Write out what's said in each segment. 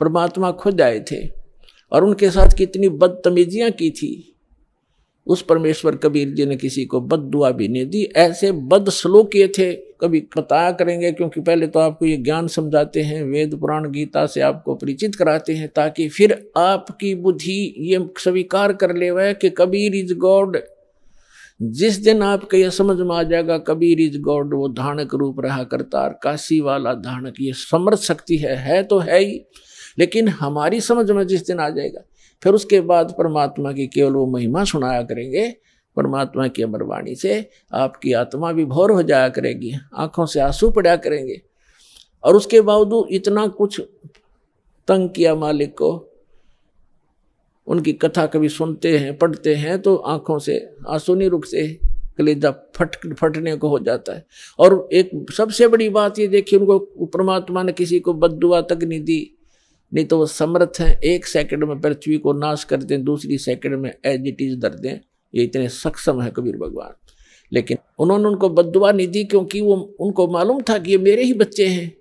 परमात्मा खुद आए थे और उनके साथ कितनी बदतमीजियाँ की थी। उस परमेश्वर कबीर जी ने किसी को बद दुआ भी नहीं दी, ऐसे बद किए थे, कभी बताया करेंगे, क्योंकि पहले तो आपको ये ज्ञान समझाते हैं, वेद, पुराण, गीता से आपको परिचित कराते हैं, ताकि फिर आपकी बुद्धि ये स्वीकार कर ले कि कबीर इज़ गॉड। जिस दिन आपको यह समझ में आ जाएगा, कबीर इज़ गॉड, वो धानक रूप रहा करता काशी वाला धानक ये समर्थ शक्ति है है तो है ही। लेकिन हमारी समझ में जिस दिन आ जाएगा, फिर उसके बाद परमात्मा की केवल वो महिमा सुनाया करेंगे। परमात्मा की अमरवाणी से आपकी आत्मा भी भोर हो जाया करेगी, आँखों से आँसू पड़ा करेंगे। और उसके बावजूद इतना कुछ तंग किया मालिक को, उनकी कथा कभी सुनते हैं, पढ़ते हैं तो आँखों से आँसू नहीं रुकते कलेजा फट, फटने को हो जाता है। और एक सबसे बड़ी बात ये देखिए, उनको परमात्मा ने किसी को बदुआ तक नहीं दी। नहीं तो वो समर्थ हैं। एक सेकंड में पृथ्वी को नाश कर दें, दूसरी सेकंड में एज इट इज़ दर दें। ये इतने सक्षम है कबीर भगवान। लेकिन उन्होंने उनको बदुआ नहीं दी क्योंकि वो उनको मालूम था कि ये मेरे ही बच्चे हैं।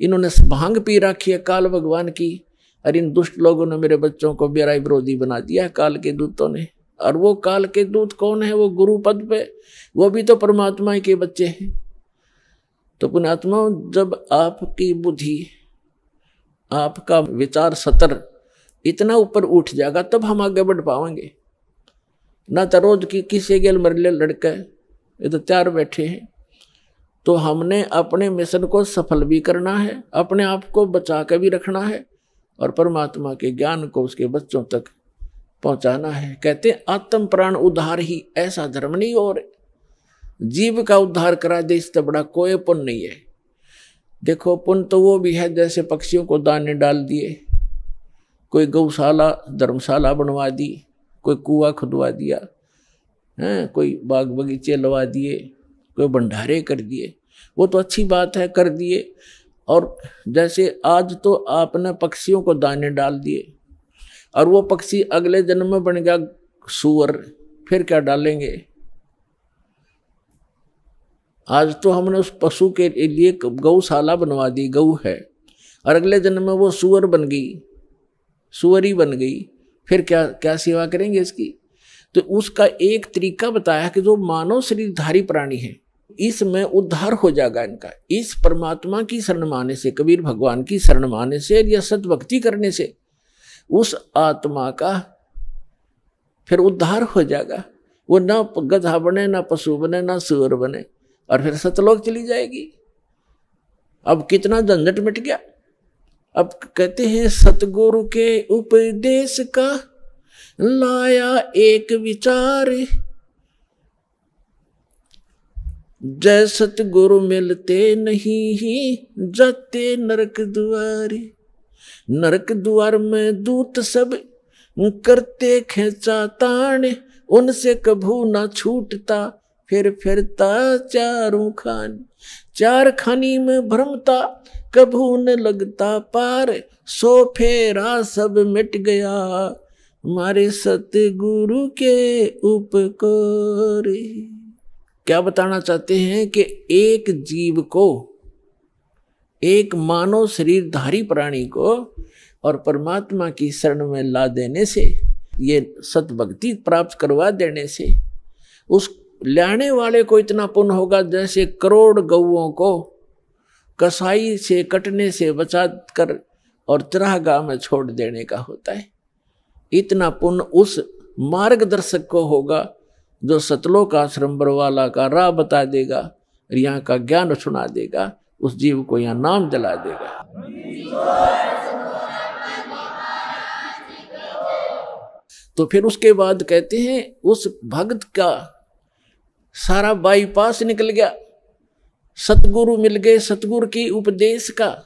इन्होंने भाँग पी रखी है काल भगवान की। और इन दुष्ट लोगों ने मेरे बच्चों को बेरा विरोधी बना दिया काल के दूतों ने। और वो काल के दूत कौन है? वो गुरु पद पे। वो भी तो परमात्मा के बच्चे हैं। तो पुणात्मा जब आपकी बुद्धि आपका विचार सतर इतना ऊपर उठ जाएगा, तब हम आगे बढ़ पाएँगे। ना तो रोज की किसी गेल मरले लड़के ये तो चार बैठे हैं। तो हमने अपने मिशन को सफल भी करना है, अपने आप को बचा के भी रखना है और परमात्मा के ज्ञान को उसके बच्चों तक पहुंचाना है। कहते आत्म प्राण उद्धार ही ऐसा धर्म नहीं और जीव का उद्धार करा दे, इससे बड़ा कोई पुण्य नहीं है। देखो पुण्य तो वो भी है जैसे पक्षियों को दाने डाल दिए, कोई गौशाला, धर्मशाला बनवा दी, कोई कुआ खुदवा दिया, हैं, कोई बाग बगीचे लवा दिए, कोई भंडारे कर दिए। वो तो अच्छी बात है, कर दिए। और जैसे आज तो आपने पक्षियों को दाने डाल दिए, और वो पक्षी अगले जन्म में बन गया सुअर, फिर क्या डालेंगे? आज तो हमने उस पशु के लिए गौशाला बनवा दी गऊ है। और अगले जन्म में वो सुअर बन गई, सुअरी बन गई। फिर क्या क्या सेवा करेंगे इसकी? तो उसका एक तरीका बताया कि जो मानव शरीरधारी प्राणी है इसमें उद्धार हो जाएगा इनका। इस परमात्मा की शरण माने से, कबीर भगवान की शरण माने से या सतभक्ति करने से, उस आत्मा का फिर उद्धार हो जाएगा। वो ना गधा बने, ना पशु बने, ना सुअर बने। और फिर सतलोक चली जाएगी। अब कितना झंझट मिट गया। अब कहते हैं, सतगुरु के उपदेश का लाया एक विचार। जय सतगुरु मिलते नहीं ही, जाते नरक द्वार नरक द्वार में दूत सब करते खेचा ताण, उनसे कभू ना छूटता। फिर फिरता चारों खान। चार खानी में भ्रमता कभू न लगता पार। सो फेरा सब मिट गया हमारे सतगुरु के उपकार। क्या बताना चाहते हैं कि एक जीव को, एक मानव शरीरधारी प्राणी को और परमात्मा की शरण में ला देने से, ये सतभक्ति प्राप्त करवा देने से, उस लाने वाले को इतना पुण्य होगा जैसे करोड़ गौओं को कसाई से कटने से बचा कर और गाँव में छोड़ देने का होता है। इतना पुण्य उस मार्गदर्शक को होगा जो सतलोक आश्रम बरवाला का राह बता देगा यहाँ का ज्ञान सुना देगा, उस जीव को यहाँ नाम दिला देगा। तो फिर उसके बाद कहते हैं, उस भक्त का सारा बाईपास निकल गया। सतगुरु मिल गए, सतगुरु की उपदेश का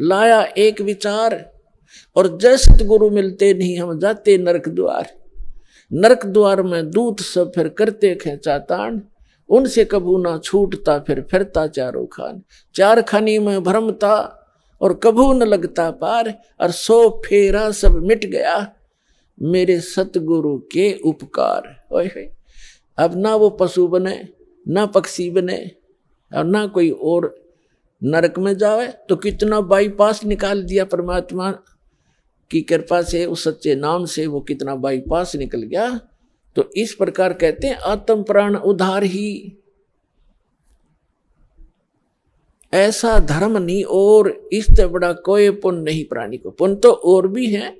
लाया एक विचार, और जय सतगुरु मिलते नहीं, हम जाते नरक द्वार। नरक द्वार में दूत सब फिर करते खेचा तान उनसे कबू ना छूटता, फिर फिरता चारों खान। चार खानी में भ्रमता, और कभू न लगता पार, और सो फेरा सब मिट गया। मेरे सतगुरु के उपकार। ओए अब ना वो पशु बने, ना पक्षी बने, और ना कोई और नरक में जावे तो कितना बाईपास निकाल दिया परमात्मा की कृपा से, उस सच्चे नाम से वो कितना बाईपास निकल गया। तो इस प्रकार कहते हैं, आत्म प्राण उधार ही। ऐसा धर्म नहीं, और इससे बड़ा कोई पुण्य नहीं, प्राणी को। पुण्य तो और भी है,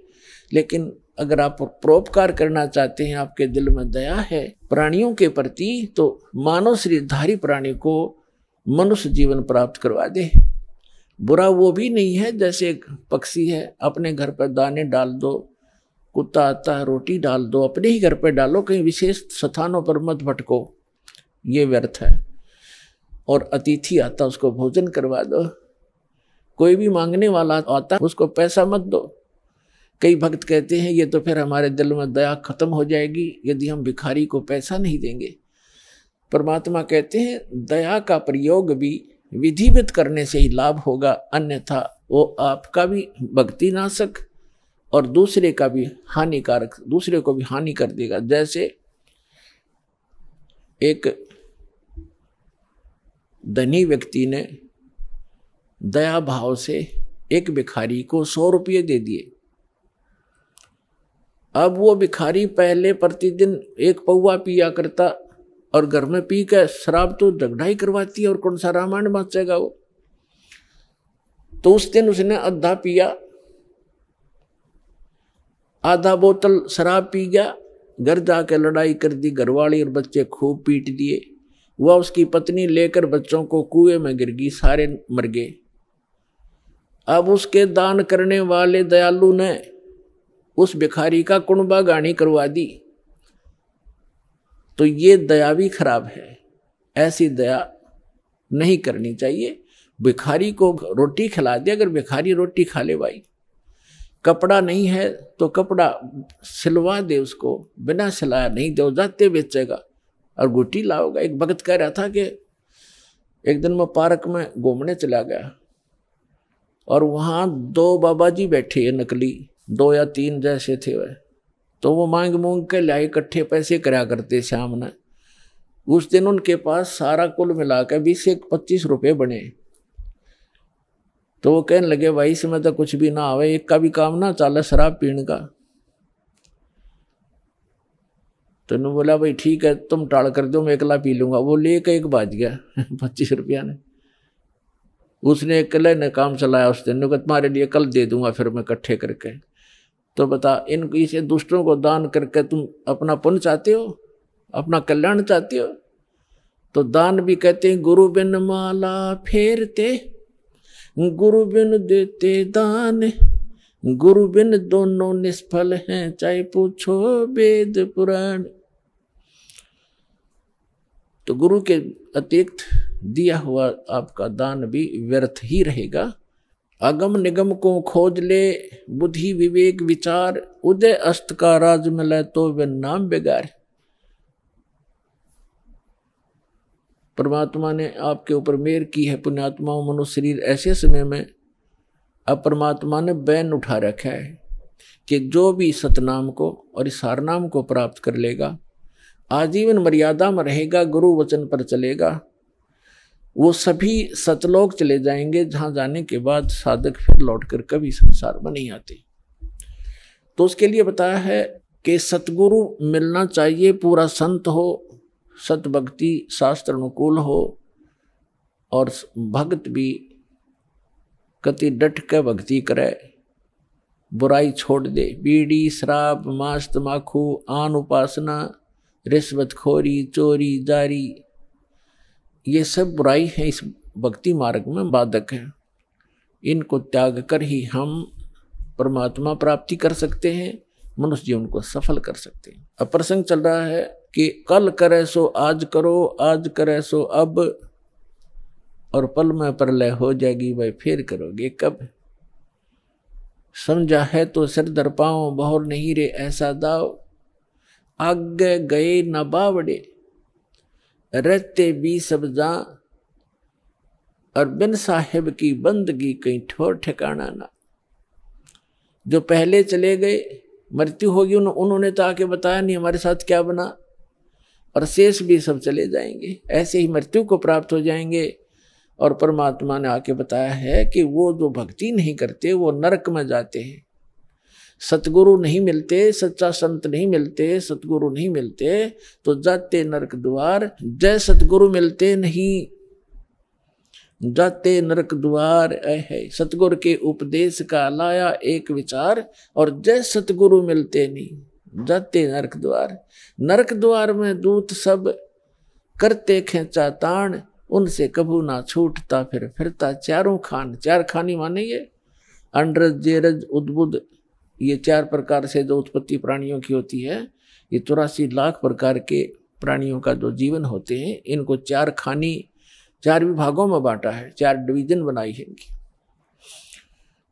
लेकिन अगर आप परोपकार करना चाहते हैं, आपके दिल में दया है प्राणियों के प्रति तो मानव शरीरधारी प्राणी को मनुष्य जीवन प्राप्त करवा दे। बुरा वो भी नहीं है, जैसे एक पक्षी है, अपने घर पर दाने डाल दो, कुत्ता आता है, रोटी डाल दो, अपने ही घर पर डालो, कहीं विशेष स्थानों पर मत भटको, ये व्यर्थ है। और अतिथि आता, उसको भोजन करवा दो, कोई भी मांगने वाला आता, उसको पैसा मत दो। कई भक्त कहते हैं, ये तो फिर हमारे दिल में दया खत्म हो जाएगी, यदि हम भिखारी को पैसा नहीं देंगे। परमात्मा कहते हैं, दया का प्रयोग भी विधिवत करने से ही लाभ होगा, अन्यथा वो आपका भी भक्ति नाशक और दूसरे का भी हानिकारक, दूसरे को भी हानि कर देगा। जैसे एक धनी व्यक्ति ने दया भाव से एक भिखारी को सौ रुपये दे दिए। अब वो भिखारी पहले प्रतिदिन एक पौवा पिया करता और घर में पी के शराब तो झगड़ा करवाती है, और कौन सा रामायण बचेगा वो? तो उस दिन उसने आधा पिया, आधा बोतल शराब पी गया, घर जाके लड़ाई कर दी, घरवाली और बच्चे खूब पीट दिए। वह उसकी पत्नी लेकर बच्चों को कुएँ में गिर गई, सारे मर गए। अब उसके दान करने वाले दयालु ने उस भिखारी का कुणबा गाणी करवा दी। तो ये दया भी खराब है। ऐसी दया नहीं करनी चाहिए। भिखारी को रोटी खिला दे, अगर भिखारी रोटी खा ले भाई। कपड़ा नहीं है तो कपड़ा सिलवा दे उसको। बिना सिलाया नहीं दे जाते बेचेगा। और गुटी लाओगा। एक भगत कह रहा था कि एक दिन मैं पार्क में घूमने चला गया। और वहाँ दो बाबा जी बैठे नकली। दो या तीन जैसे थे वह। तो वो मांग मूंग के लाए इकट्ठे पैसे कराया करते शाम ने। उस दिन उनके पास सारा कुल मिलाकर बीस एक पच्चीस रुपये बने। तो वो कहने लगे, भाई, इसमें तो कुछ भी ना आवे, एक का भी काम ना चाले, शराब पीने का। तो ने बोला, भाई, ठीक है, तुम टाल कर दो, मैं अकेला पी लूँगा। वो ले एक बाज गया, पच्चीस रुपया ने। उसने अकेले ने काम चलाया उस दिन तुम्हारे लिए कल दे दूँगा, फिर मैं इकट्ठे करके। तो बता, इन इसे दुष्टों को दान करके तुम अपना पुण्य चाहते हो, अपना कल्याण चाहते हो? तो दान भी कहते हैं, गुरु बिन माला फेरते, गुरु बिन देते दान, गुरु बिन दोनों निष्फल हैं, चाहे पूछो वेद पुराण। तो गुरु के अतिरिक्त दिया हुआ आपका दान भी व्यर्थ ही रहेगा। अगम निगम को खोज ले, बुद्धि विवेक विचार, उदय अस्त का राज मिले तो वे नाम बेगार। परमात्मा ने आपके ऊपर मेर की है पुण्यात्मा मनुष्य शरीर ऐसे समय में अब परमात्मा ने बैन उठा रखा है कि जो भी सतनाम को और इस नाम को प्राप्त कर लेगा, आजीवन मर्यादा में रहेगा, गुरु वचन पर चलेगा। वो सभी सतलोक चले जाएँगे, जहाँ जाने के बाद साधक फिर लौटकर कभी संसार में नहीं आते। तो उसके लिए बताया है कि सतगुरु मिलना चाहिए, पूरा संत हो सत भक्ति शास्त्र अनुकूल हो, और भक्त भी कति डट के भक्ति करे, बुराई छोड़ दे। बीड़ी शराब मांस तमाखू आन उपासना रिश्वतखोरी चोरी, जारी ये सब बुराई है इस भक्ति मार्ग में बाधक है। इनको त्याग कर ही हम परमात्मा प्राप्ति कर सकते हैं, मनुष्य जीवन को सफल कर सकते हैं। अब प्रसंग चल रहा है कि कल करे सो आज करो, आज करे सो अब, और पल में प्रलय हो जाएगी भाई फिर करोगे कब? समझा है तो सिर दर पाओ बहुर नहीं रे ऐसा दाव। आगे गए न बावड़े। रहते भी सब जा और बिन साहेब की बंदगी कहीं ठोर ठिकाना ना। जो पहले चले गए मृत्यु होगी उन, उन्होंने तो आके बताया नहीं हमारे साथ क्या बना? और शेष भी सब चले जाएँगे। ऐसे ही मृत्यु को प्राप्त हो जाएँगे। और परमात्मा ने आके बताया है कि वो जो भक्ति नहीं करते वो नरक में जाते हैं। सतगुरु नहीं मिलते, सच्चा संत नहीं मिलते, सतगुरु नहीं मिलते तो जाते नरक द्वार, जय सतगुरु मिलते नहीं। जाते नरक द्वार है, सतगुरु के उपदेश का लाया एक विचार, और जय सतगुरु मिलते नहीं। जाते नरक द्वार नरक द्वार में दूत सब करते खेचा ताण, उनसे कभू ना छूटता, फिर फिरता चारों खान, चार खानी माने ये अंड्रज, जेरज उद्बुद ये चार प्रकार से जो उत्पत्ति प्राणियों की होती है, ये चौरासी लाख प्रकार के प्राणियों का जो जीवन होते हैं, इनको चार खानी, चार विभागों में बांटा है, चार डिवीज़न बनाई है इनकी।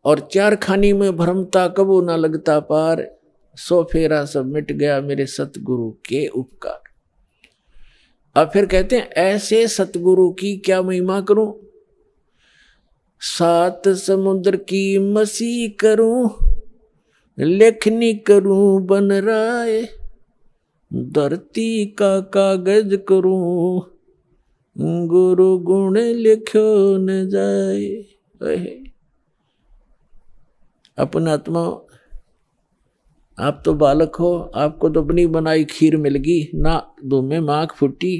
और चार खानी में भ्रमता कबू ना लगता पार, सो फेरा सब मिट गया मेरे सतगुरु के उपकार। अब फिर कहते हैं, ऐसे सतगुरु की क्या महिमा करूँ? सात समुद्र की मसी करूँ? लेखनी करूँ बन राय, धरती का कागज़ करूँ, गुरु गुण लिखो न जाए अपना आत्मा, आप तो बालक हो, आपको तो अपनी बनाई खीर मिल गई ना धूमे माख फूटी,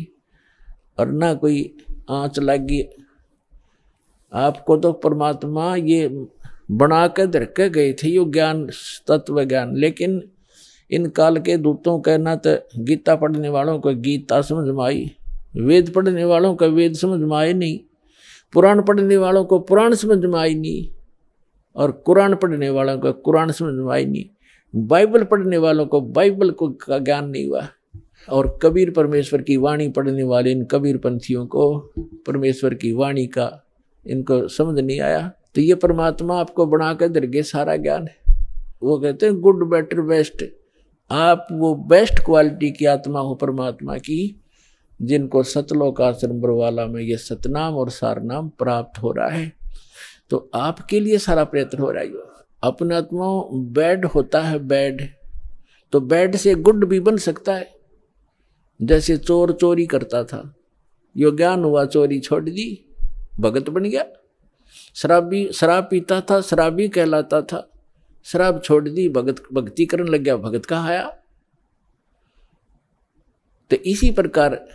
और ना कोई आँच लगी। आपको तो परमात्मा ये बना के धर के गए थे, यो ज्ञान, तत्व ज्ञान। लेकिन इन काल के दूतों का ना तो गीता पढ़ने वालों को गीता समझ में आई, वेद पढ़ने वालों का वेद समझ में आए नहीं, पुराण पढ़ने वालों को पुराण समझ में आई नहीं, और कुरान पढ़ने वालों को कुरान समझ में आई नहीं। बाइबल पढ़ने वालों को बाइबल को का ज्ञान नहीं हुआ। और कबीर परमेश्वर की वाणी पढ़ने वाले इन कबीर पंथियों को परमेश्वर की वाणी का इनको समझ नहीं आया। तो ये परमात्मा आपको बना कर दरगे सारा ज्ञान है। वो कहते हैं गुड बेटर बेस्ट आप वो बेस्ट क्वालिटी की आत्मा हो परमात्मा की, जिनको सतलोक आश्रम बरवाला में ये सतनाम और सारनाम प्राप्त हो रहा है। तो आपके लिए सारा प्रयत्न हो रहा है। अपने आत्मा बैड होता है बैड तो बैड से गुड भी बन सकता है। जैसे चोर चोरी करता था। यो ज्ञान हुआ, चोरी छोड़ दी, भगत बन गया। शराबी, शराब पीता था, शराबी कहलाता था। शराब छोड़ दी, भगत भक्ति करने लग गया, भगत का आया? तो इसी प्रकार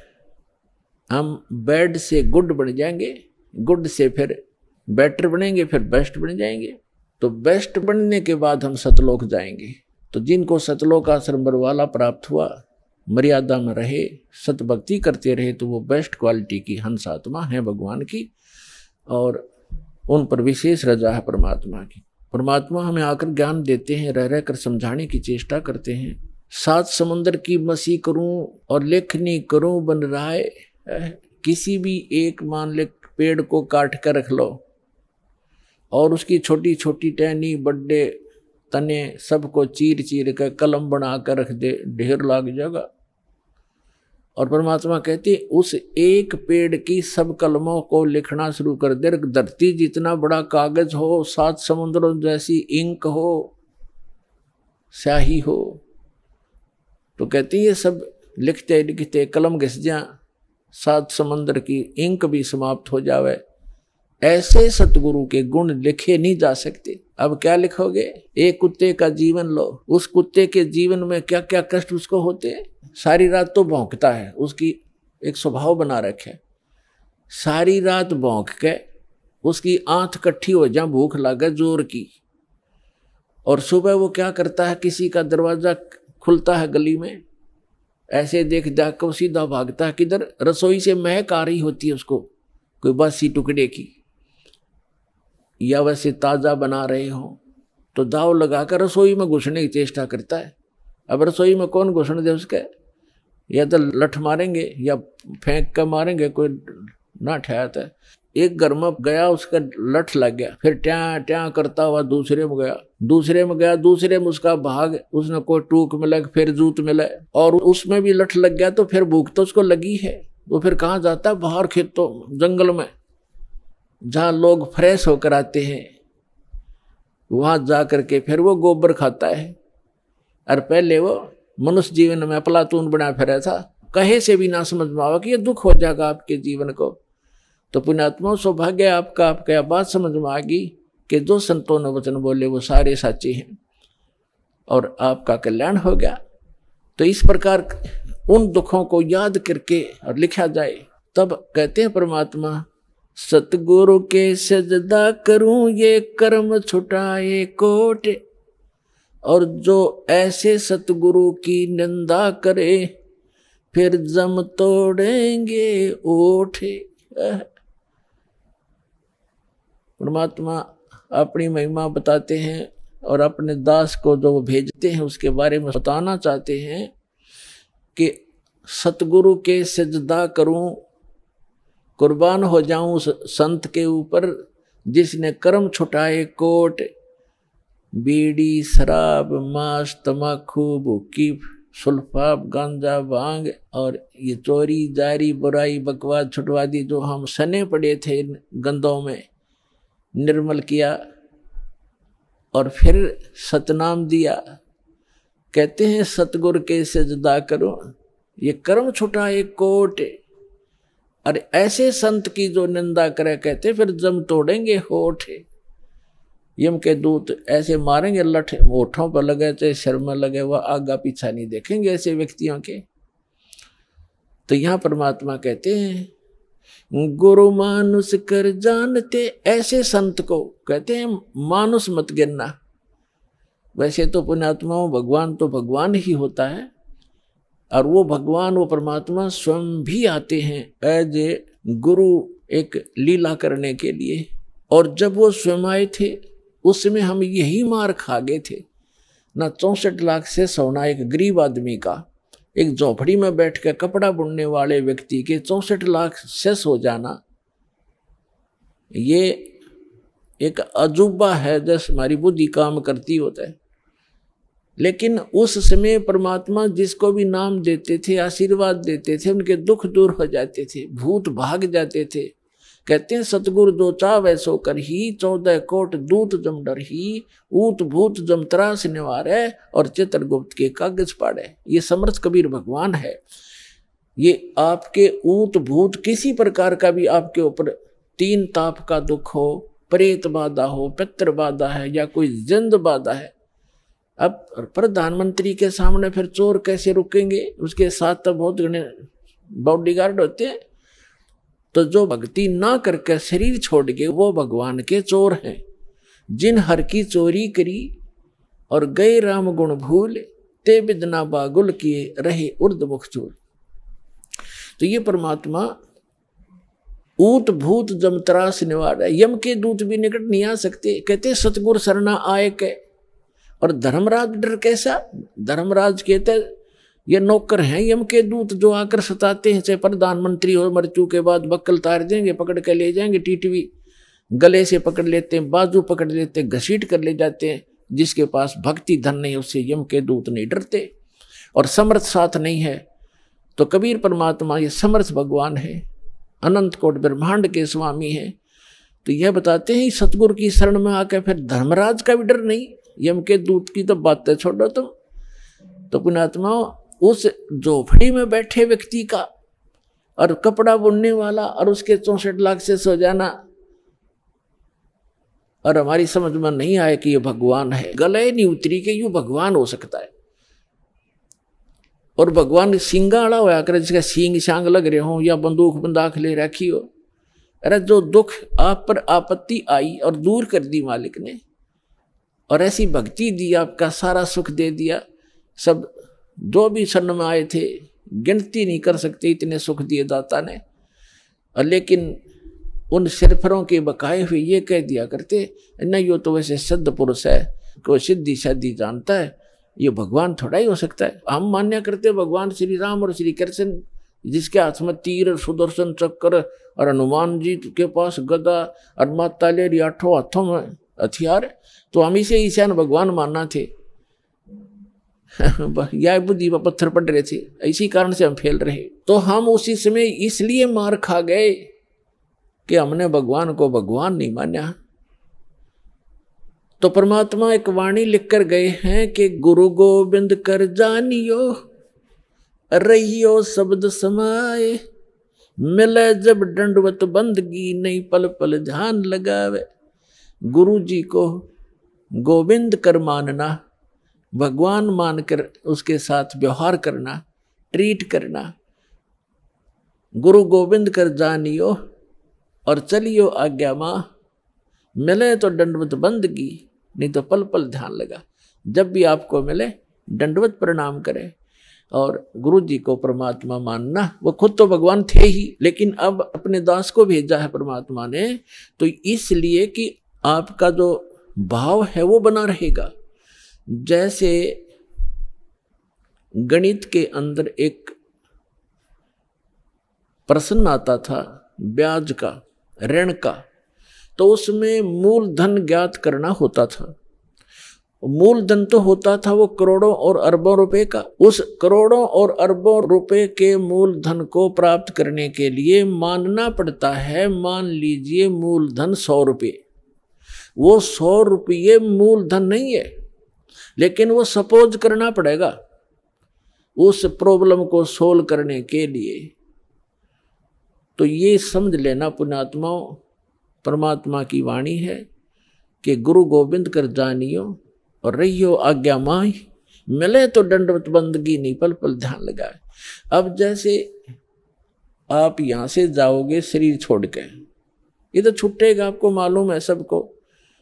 हम बैड से गुड बन जाएँगे, गुड से फिर बेटर बनेंगे, फिर बेस्ट बन जाएँगे। तो बेस्ट बनने के बाद हम सतलोक जाएँगे। तो जिनको सतलोक आश्रम बरवाला प्राप्त हुआ, मर्यादा में रहे, सतभक्ति करते रहे तो वो बेस्ट क्वालिटी की हंस आत्मा है भगवान की। और उन पर विशेष रजा है परमात्मा की। परमात्मा हमें आकर ज्ञान देते हैं, रह रह कर समझाने की चेष्टा करते हैं। सात समुद्र की मसी करूँ और लेखनी करूँ बन है किसी भी एक मान ले पेड़ को काट कर रख लो। और उसकी छोटी छोटी टहनी, बड्डे, तने, सबको चीर चीर कर कलम बना कर रख दे। ढेर लाग जाएगा। और परमात्मा कहती उस एक पेड़ की सब कलमों को लिखना शुरू कर दे धरती जितना बड़ा कागज़ हो, सात समुद्रों जैसी इंक हो, स्याही हो। तो कहती ये सब लिखते लिखते कलम घिस जा सात समुद्र की इंक भी समाप्त हो जावे। ऐसे सतगुरु के गुण लिखे नहीं जा सकते। अब क्या लिखोगे? एक कुत्ते का जीवन लो। उस कुत्ते के जीवन में क्या क्या कष्ट उसको होते सारी रात तो भौंकता है। उसकी एक स्वभाव बना रखे। सारी रात भौंक के उसकी आँख कट्ठी हो जा, भूख लगे, ज़ोर की। और सुबह वो क्या करता है? किसी का दरवाज़ा खुलता है गली में। ऐसे देख देख कर सीधा भागता है। किधर? रसोई से महक आ रही होती है उसको। कोई बासी टुकड़े की। या वैसे ताज़ा बना रहे हो तो दाव लगाकर रसोई में घुसने की चेष्टा करता है। अब रसोई में कौन घुसने दे उसके? या तो लठ मारेंगे, या फेंक कर मारेंगे, कोई ना ठहरता है एक घर में गया, उसका लठ लग गया, फिर ट्या ट्या करता हुआ दूसरे में गया। दूसरे में गया, दूसरे में उसका भाग, उसने कोई टूक मिला फिर जूत मिला। और उसमें भी लठ लग गया तो फिर भूख तो उसको लगी है वो फिर कहाँ जाता? है बाहर खेतों, जंगल में। जहाँ लोग फ्रेश होकर आते हैं, वहाँ जा कर के फिर वो गोबर खाता है। और पहले वो मनुष्य जीवन में अपलातून बना फिर था कहे से भी ना समझ में आवा कि ये दुख हो जाएगा आपके जीवन को। तो पुण्यात्मा, सौभाग्य आपका आपका बात समझ में आ गई कि जो संतों ने वचन बोले वो सारे साचे हैं और आपका कल्याण हो गया। तो इस प्रकार उन दुखों को याद करके और लिखा जाए, तब कहते हैं परमात्मा सतगुरु के सजदा करूँ ये कर्म छुटाए कोट। और जो ऐसे सतगुरु की निंदा करे, फिर जम तोड़ेंगे ओठे। परमात्मा अपनी महिमा बताते हैं और अपने दास को जो भेजते हैं, उसके बारे में बताना चाहते हैं कि सतगुरु के सजदा करूँ कुर्बान हो जाऊँ उस संत के ऊपर, जिसने कर्म छुटाए कोट, बीड़ी, शराब, मांस, तमाखू, भूखी, सुल्फाब, गांजा भाँग और ये चोरी, जारी, बुराई बकवाद छुटवा दी जो हम सने पड़े थे गंदों में, निर्मल किया, और फिर सतनाम दिया। कहते हैं, सतगुर के सजदा करो, ये कर्म छुटा एक कोट और ऐसे संत की जो निंदा करे, कहते, फिर जम तोड़ेंगे होठ। यम के दूत ऐसे मारेंगे लठ ओठों पर लगे चाहे सिर में लगे वह आगा पीछा नहीं देखेंगे ऐसे व्यक्तियों के। तो यहाँ परमात्मा कहते हैं, गुरु मानुष कर जानते ऐसे संत को। कहते हैं, मानुष मत गिरना वैसे तो पुण्यात्माओं, भगवान तो भगवान ही होता है। और वो भगवान, वो परमात्मा स्वयं भी आते हैं एज ए गुरु एक लीला करने के लिए। और जब वो स्वयं आए थे, उसमें हम यही मार खा गए थे। ना चौंसठ लाख से सोना एक गरीब आदमी का। एक झोपड़ी में बैठ कर कपड़ा बुनने वाले व्यक्ति के चौसठ लाख सेस हो जाना। ये एक अजूबा है, जैसे हमारी बुद्धि काम करती होता है। लेकिन उस समय परमात्मा जिसको भी नाम देते थे, आशीर्वाद देते थे, उनके दुख दूर हो जाते थे, भूत भाग जाते थे। कहते हैं, सतगुरु दो चाव सो कर ही, चौदह कोट दूत जम डर ही, ऊत भूत जम त्रास निवारे, और चित्रगुप्त के कागज़ पाड़े। ये समर्थ कबीर भगवान है। ये आपके ऊत भूत किसी प्रकार का भी आपके ऊपर तीन ताप का दुख हो, प्रेत बाधा हो पित्र बाधा है, या कोई जिंद बाधा है अब प्रधानमंत्री के सामने फिर चोर कैसे रुकेंगे? उसके साथ तो बहुत घने बॉडीगार्ड होते हैं। तो जो भक्ति ना करके शरीर छोड़ के, वो भगवान के चोर हैं। जिन हर की चोरी करी और गए राम गुण भूल, ते बिदना बागुल किए रहे उर्द मुख चोर। तो ये परमात्मा ऊत भूत जमतरास निवार है। यम के दूत भी निकट नहीं आ सकते। कहते, सतगुर सरना आए के और धर्मराज डर कैसा? धर्मराज कहते, ये नौकर हैं यम के दूत जो आकर सताते हैं, चाहे प्रधानमंत्री हो मृत्यु के बाद बक्कल तार देंगे, पकड़ के ले जाएँगे टीटीवी, गले से पकड़ लेते हैं, बाजू पकड़ लेते हैं, घसीट कर ले जाते हैं, जिसके पास भक्ति, धन नहीं, उससे यम के दूत नहीं डरते। और समर्थ साथ नहीं है तो कबीर परमात्मा, ये समर्थ भगवान है अनंत कोट ब्रह्मांड के स्वामी हैं। तो यह बताते हैं सतगुरु की शरण में आकर फिर धर्मराज का भी डर नहीं यम के दूत की तो बातें छोड़ो तुम तो पुणात्मा उस झोपड़ी में बैठे व्यक्ति का और कपड़ा बुनने वाला और उसके चौसठ लाख से सो जाना। और हमारी समझ में नहीं आया कि ये भगवान है। गले नहीं उतरी के यू भगवान हो सकता है। और भगवान सिंगाड़ा होया करे, जिसका सींग शांग लग रहे हो या बंदूक बंदाख ले रखी हो। अरे जो दुख आप पर आपत्ति आई और दूर कर दी मालिक ने और ऐसी भक्ति दी, आपका सारा सुख दे दिया। सब जो भी शरण में आए थे, गिनती नहीं कर सकते इतने सुख दिए दाता ने। और लेकिन उन सिरफरों के बकाए हुए ये कह दिया करते न यो तो वैसे सिद्ध पुरुष है, कोई सिद्धि शादी जानता है, ये भगवान थोड़ा ही हो सकता है। हम मान्य करते, भगवान श्री राम और श्री कृष्ण, जिसके हाथ में तीर, सुदर्शन चक्कर और हनुमान जी के पास गदा और माता ले आठों हाथों में हथियार है तो हम इसे ईशान भगवान मानना थे। या बुद्धि पर पत्थर पड़ रहे थे, इसी कारण से हम फेल रहे। तो हम उसी समय इसलिए मार खा गए कि हमने भगवान को भगवान नहीं माना। तो परमात्मा एक वाणी लिख कर गए हैं कि, गुरु गोविंद कर जानियो, रहियो शब्द समाए मिले जब दंडवत बंदगी नहीं पल पल ध्यान लगावे। गुरु जी को गोविंद कर मानना, भगवान मानकर उसके साथ व्यवहार करना ट्रीट करना। गुरु गोविंद कर जानियो और चलियो आज्ञा माँ। मिले तो दंडवत बंदगी, नहीं तो पल पल ध्यान लगा। जब भी आपको मिले, दंडवत प्रणाम करें और गुरु जी को परमात्मा मानना। वो खुद तो भगवान थे ही, लेकिन अब अपने दास को भेजा है परमात्मा ने। तो इसलिए कि आपका जो भाव है वो बना रहेगा। जैसे गणित के अंदर एक प्रश्न आता था, ब्याज का, ऋण का तो उसमें मूलधन ज्ञात करना होता था। मूलधन तो होता था वो करोड़ों और अरबों रुपए का। उस करोड़ों और अरबों रुपए के मूलधन को प्राप्त करने के लिए मानना पड़ता है, मान लीजिए मूलधन सौ रुपये वो सौ रुपये मूलधन नहीं है, लेकिन वो सपोज़ करना पड़ेगा उस प्रॉब्लम को सोल्व करने के लिए। तो ये समझ लेना पुण्यात्माओं, परमात्मा की वाणी है कि गुरु गोविंद कर जानियो और रहियो आज्ञा माई, मिले तो दंडवत बंदगी नहीं पल पल ध्यान लगाए। अब जैसे आप यहाँ से जाओगे, शरीर छोड़ के, ये तो छुट्टेगा आपको मालूम है सबको।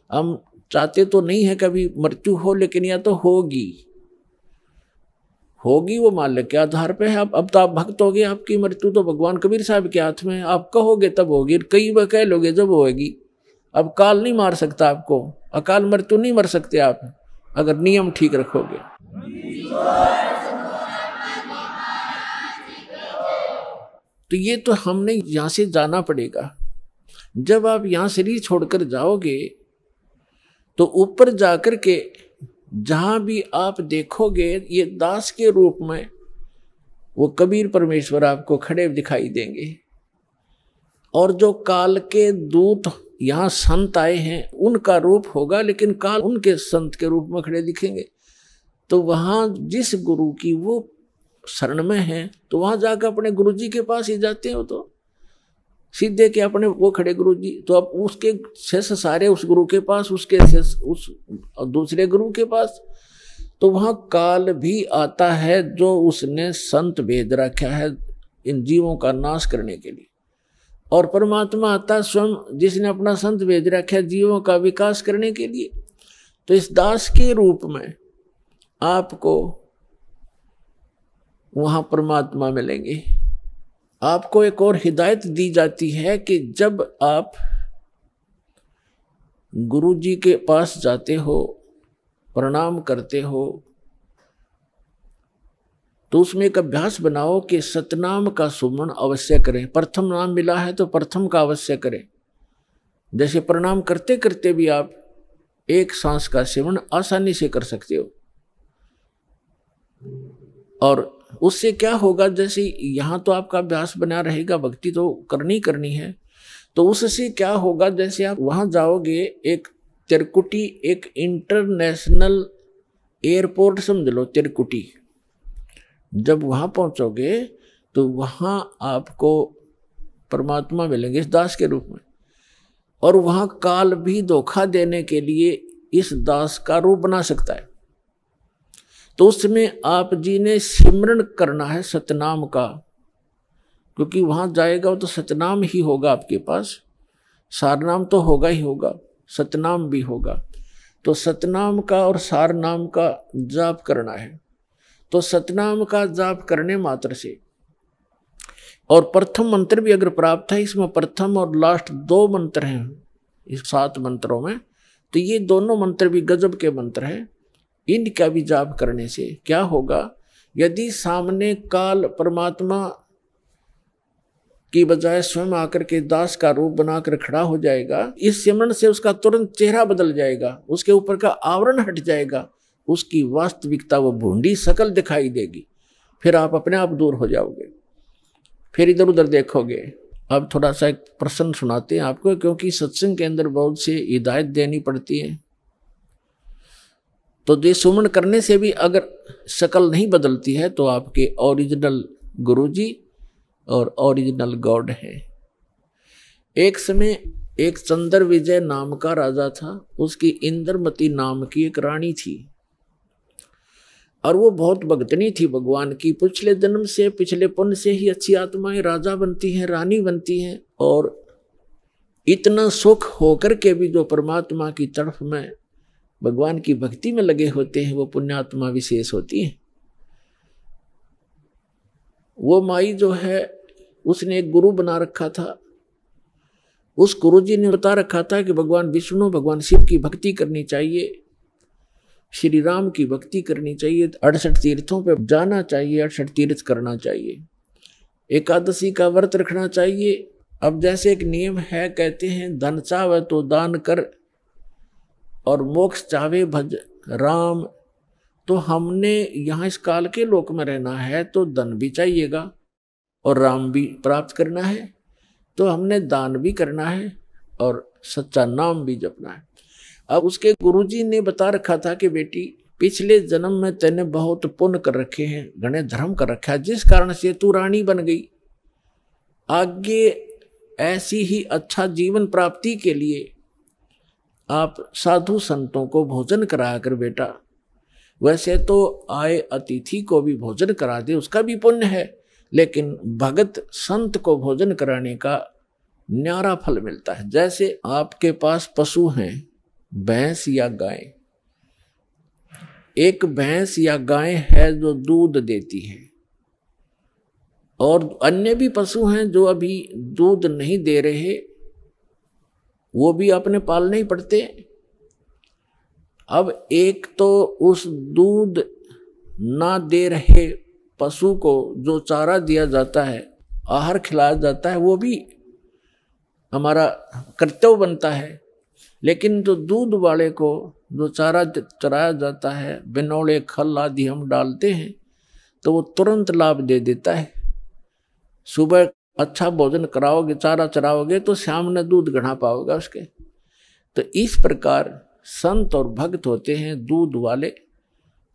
हम चाहते तो नहीं है कभी मृत्यु हो, लेकिन या तो होगी। होगी वो मालिक के आधार पे है। अब अब तो आप भक्त हो गए आपकी मृत्यु तो भगवान कबीर साहब के हाथ में आप कहोगे तब होगी कई बार कह लोगे जब होगी अब काल नहीं मार सकता आपको, अकाल मृत्यु नहीं मर सकते आप, अगर नियम ठीक रखोगे। तो ये तो हमने यहाँ से जाना पड़ेगा। जब आप यहाँ शरीर छोड़कर जाओगे तो ऊपर जाकर के जहाँ भी आप देखोगे ये दास के रूप में वो कबीर परमेश्वर आपको खड़े दिखाई देंगे। और जो काल के दूत यहाँ संत आए हैं, उनका रूप होगा, लेकिन काल उनके संत के रूप में खड़े दिखेंगे। तो वहाँ जिस गुरु की वो शरण में है तो वहाँ जाकर अपने गुरु जी के पास ही जाते हो तो। सीधे के अपने वो खड़े गुरु जी तो अब उसके शेष सारे उस गुरु के पास, उसके शेष उस दूसरे गुरु के पास। तो वहाँ काल भी आता है जो उसने संत भेज रखा है इन जीवों का नाश करने के लिए। और परमात्मा आता स्वयं जिसने अपना संत भेज रखा है जीवों का विकास करने के लिए। तो इस दास के रूप में आपको वहाँ परमात्मा मिलेंगे। आपको एक और हिदायत दी जाती है कि जब आप गुरु जी के पास जाते हो, प्रणाम करते हो तो उसमें एक अभ्यास बनाओ कि सतनाम का सुमन अवश्य करें। प्रथम नाम मिला है तो प्रथम का अवश्य करें। जैसे प्रणाम करते करते भी आप एक सांस का सेवन आसानी से कर सकते हो। और उससे क्या होगा? जैसे यहाँ तो आपका अभ्यास बना रहेगा, भक्ति तो करनी करनी है। तो उससे क्या होगा? जैसे आप वहाँ जाओगे, एक तिरकुटी, एक इंटरनेशनल एयरपोर्ट समझ लो, तिरकुटी। जब वहाँ पहुँचोगे तो वहाँ आपको परमात्मा मिलेंगे इस दास के रूप में। और वहाँ काल भी धोखा देने के लिए इस दास का रूप बना सकता है। तो उसमें आप जी ने सिमरण करना है सतनाम का, क्योंकि वहाँ जाएगा तो सतनाम ही होगा आपके पास। सारनाम तो होगा ही होगा, सतनाम भी होगा। तो सतनाम का और सारनाम का जाप करना है। तो सतनाम का जाप करने मात्र से। और प्रथम मंत्र भी अगर प्राप्त है, इसमें प्रथम और लास्ट दो मंत्र हैं, इस सात मंत्रों में। तो ये दोनों मंत्र भी गजब के मंत्र हैं। इनका भी जाप करने से क्या होगा? यदि सामने काल परमात्मा की बजाय स्वयं आकर के दास का रूप बनाकर खड़ा हो जाएगा, इस सिमरण से उसका तुरंत चेहरा बदल जाएगा, उसके ऊपर का आवरण हट जाएगा, उसकी वास्तविकता वो भूडी सकल दिखाई देगी। फिर आप अपने आप दूर हो जाओगे। फिर इधर उधर देखोगे। अब थोड़ा सा एक प्रश्न सुनाते हैं आपको, क्योंकि सत्संग के अंदर बहुत से हिदायत देनी पड़ती है। तो ये सुमन करने से भी अगर शकल नहीं बदलती है तो आपके ओरिजिनल गुरुजी और ओरिजिनल गॉड है। एक समय एक चंद्र विजय नाम का राजा था, उसकी इंद्रमती नाम की एक रानी थी। और वो बहुत भगतनी थी, भगवान की पिछले जन्म से, पिछले पुण्य से ही अच्छी आत्माएँ राजा बनती हैं, रानी बनती हैं, और इतना सुख होकर के भी जो परमात्मा की तरफ़ में भगवान की भक्ति में लगे होते हैं, वो पुण्यात्मा विशेष होती है। वो माई जो है, उसने एक गुरु बना रखा था। उस गुरु जी ने बता रखा था कि भगवान विष्णु, भगवान शिव की भक्ति करनी चाहिए, श्री राम की भक्ति करनी चाहिए, अड़सठ तीर्थों पर जाना चाहिए, अड़सठ तीर्थ करना चाहिए। एकादशी का व्रत रखना चाहिए। अब जैसे एक नियम है, कहते हैं, धन चावे तो दान कर और मोक्ष चावे भज राम तो हमने यहाँ इस काल के लोक में रहना है तो धन भी चाहिएगा और राम भी प्राप्त करना है। तो हमने दान भी करना है और सच्चा नाम भी जपना है। अब उसके गुरुजी ने बता रखा था कि बेटी, पिछले जन्म में तेने बहुत पुण्य कर रखे हैं, घने धर्म कर रखा है, जिस कारण से तू रानी बन गई। आगे ऐसी ही अच्छा जीवन प्राप्ति के लिए आप साधु संतों को भोजन कराया कर बेटा। वैसे तो आए अतिथि को भी भोजन करा दे, उसका भी पुण्य है, लेकिन भगत संत को भोजन कराने का न्यारा फल मिलता है। जैसे आपके पास पशु हैं, भैंस या गाय। एक भैंस या गाय है जो दूध देती है, और अन्य भी पशु हैं जो अभी दूध नहीं दे रहे वो भी अपने पालने ही पड़ते। अब एक तो उस दूध ना दे रहे पशु को जो चारा दिया जाता है, आहार खिलाया जाता है, वो भी हमारा कर्तव्य बनता है। लेकिन जो दूध वाले को जो चारा चराया जाता है, बिनौले खल आदि हम डालते हैं तो वो तुरंत लाभ दे देता है। सुबह अच्छा भोजन कराओगे, चारा चराओगे तो शाम ने दूध गढ़ा पाओगे उसके। तो इस प्रकार संत और भक्त होते हैं दूध वाले,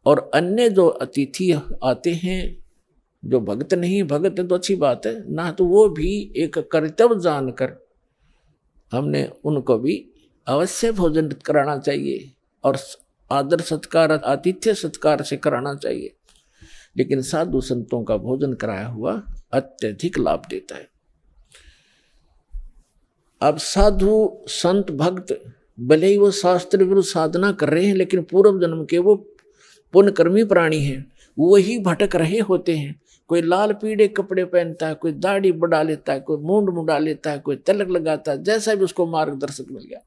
और अन्य जो अतिथि आते हैं, जो भक्त नहीं, भक्त है तो अच्छी बात है, ना तो वो भी एक कर्तव्य जानकर हमने उनको भी अवश्य भोजन कराना चाहिए, और आदर सत्कार, आतिथ्य सत्कार से कराना चाहिए। लेकिन साधु संतों का भोजन कराया हुआ अत्यधिक लाभ देता है। अब साधु संत भक्त, भले ही वो शास्त्र विरुद्ध साधना कर रहे हैं, लेकिन पूर्व जन्म के वो पुण्यकर्मी प्राणी हैं, वही भटक रहे होते हैं। कोई लाल पीड़े कपड़े पहनता है, कोई दाढ़ी बढ़ा लेता है, कोई मूंड मुड़ा लेता है, कोई तिलक लगाता है, जैसा भी उसको मार्गदर्शक मिल गया।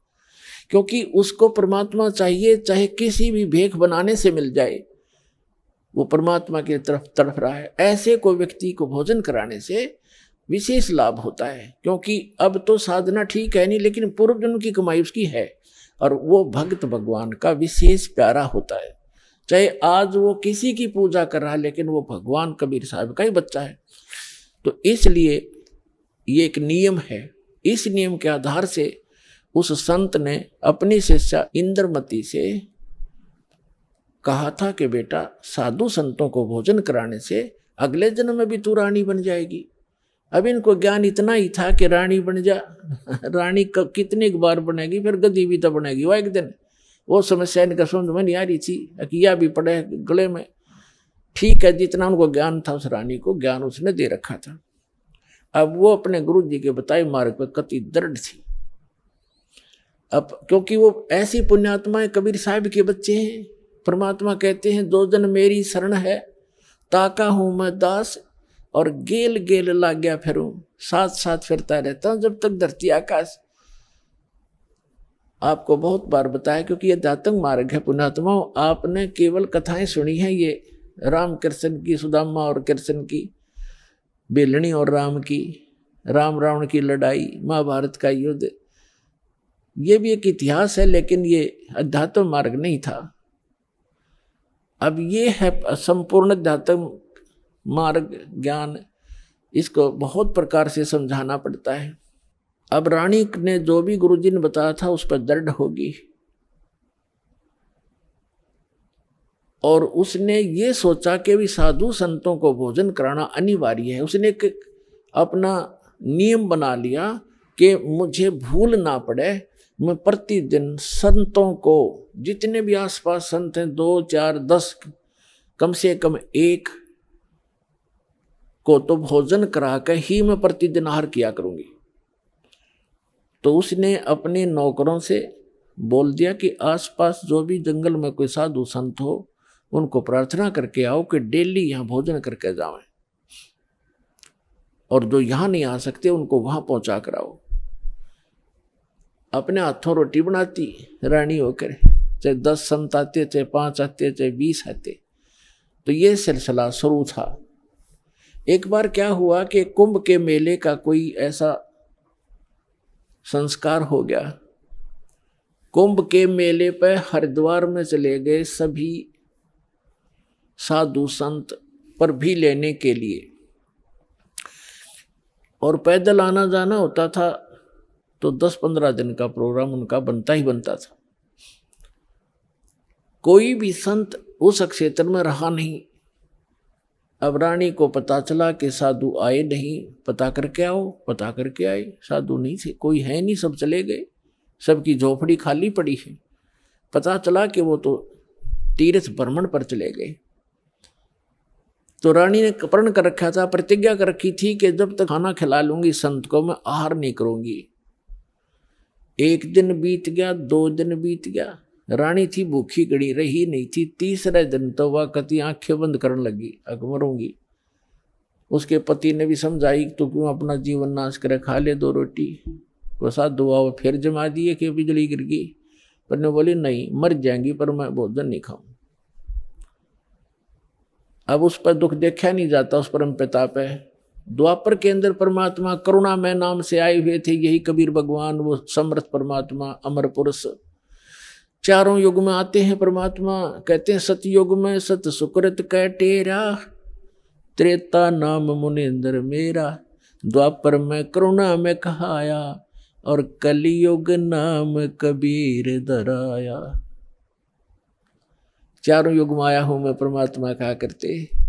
क्योंकि उसको परमात्मा चाहिए, चाहे किसी भी भेख बनाने से मिल जाए वो परमात्मा की तरफ़ तड़फ रहा है। ऐसे को व्यक्ति को भोजन कराने से विशेष लाभ होता है, क्योंकि अब तो साधना ठीक है नहीं, लेकिन पूर्व जन्म की कमाई उसकी है और वो भक्त भगवान का विशेष प्यारा होता है। चाहे आज वो किसी की पूजा कर रहा है, लेकिन वो भगवान कबीर साहब का ही बच्चा है। तो इसलिए ये एक नियम है। इस नियम के आधार से उस संत ने अपनी शिष्या इंद्रमती से कहा था कि बेटा, साधु संतों को भोजन कराने से अगले जन्म में भी तू रानी बन जाएगी। अब इनको ज्ञान इतना ही था कि रानी बन जा। रानी कब कितनी बार बनेगी, फिर गदी भी तो बनेगी। वह एक दिन, वो समस्या इनका समझ में नहीं आ रही थी, अकिया भी पड़े गले में। ठीक है, जितना उनको ज्ञान था, उस रानी को ज्ञान उसने दे रखा था। अब वो अपने गुरु जी के बताए मार्ग पर कति दृढ़ थी। अब क्योंकि वो ऐसी पुण्यात्माएँ कबीर साहब के बच्चे हैं परमात्मा कहते हैं, दो दिन मेरी शरण है, ताका हूँ मैं दास और गेल गेल ला गया फिर साथ साथ फिरता रहता हूँ जब तक धरती आकाश आपको बहुत बार बताया, क्योंकि ये दातंग मार्ग है पुणात्मा आपने केवल कथाएँ सुनी हैं, ये राम कृष्ण की, सुदामा और कृष्ण की, बेलनी और राम की राम रावण की लड़ाई, महाभारत का युद्ध, ये भी एक इतिहास है, लेकिन ये अध्यात्म मार्ग नहीं था। अब ये है संपूर्ण अध्यात्म मार्ग ज्ञान। इसको बहुत प्रकार से समझाना पड़ता है। अब रानी ने जो भी गुरुजी ने बताया था, उस पर दर्द होगी। और उसने ये सोचा कि भी साधु संतों को भोजन कराना अनिवार्य है। उसने एक अपना नियम बना लिया कि मुझे भूल ना पड़े मैं प्रतिदिन संतों को, जितने भी आसपास संत हैं, दो, चार, दस, कम से कम एक को तो भोजन करा कर ही मैं प्रतिदिन आहार किया करूँगी। तो उसने अपने नौकरों से बोल दिया कि आसपास जो भी जंगल में कोई साधु संत हो, उनको प्रार्थना करके आओ कि डेली यहाँ भोजन करके जावें और जो यहाँ नहीं आ सकते, उनको वहाँ पहुँचा कराओ अपने हाथों रोटी बनाती, रानी होकर, चाहे दस संत आते, चाहे पाँच आते, चाहे बीस आते। तो ये सिलसिला शुरू था। एक बार क्या हुआ कि कुंभ के मेले का कोई ऐसा संस्कार हो गया। कुंभ के मेले पर हरिद्वार में चले गए सभी साधु संत पर भी लेने के लिए। और पैदल आना जाना होता था तो दस पंद्रह दिन का प्रोग्राम उनका बनता ही बनता था। कोई भी संत उस क्षेत्र में रहा नहीं। अब रानी को पता चला कि साधु आए नहीं, पता करके आओ, पता करके आए। साधु नहीं थे, कोई है नहीं, सब चले गए। सबकी झोपड़ी खाली पड़ी है। पता चला कि वो तो तीर्थ भ्रमण पर चले गए। तो रानी ने कपर्ण कर रखा था, प्रतिज्ञा कर रखी थी कि जब तक खाना खिला लूँगी, संत को मैं आहार नहीं करूँगी। एक दिन बीत गया, दो दिन बीत गया। रानी थी भूखी गड़ी, रही नहीं थी। तीसरे दिन तो वह कति आँखें बंद करने लगी अकमरूँगी उसके पति ने भी समझाई तो क्यों अपना जीवन नाश करे? खा ले दो रोटी। वो साथ दुआ फिर जमा दिए कि बिजली गिर गई। पर ने बोली, नहीं, मर जाएँगी, पर मैं भोजन नहीं खाऊं। अब उस पर दुख देखा नहीं जाता, उस परम पिता पे द्वापर के अंदर परमात्मा करुणा में नाम से आए हुए थे, यही कबीर भगवान, वो समर्थ परमात्मा, अमर पुरुष। चारों युग में आते हैं परमात्मा, कहते हैं, सतयुग में सत सुकृत कह टेरा, त्रेता नाम मुनिंदर मेरा। द्वापर में करुणा में कहाया, और कलयुग नाम कबीर दराया। चारों युग में आया हूँ मैं, परमात्मा कहा करते।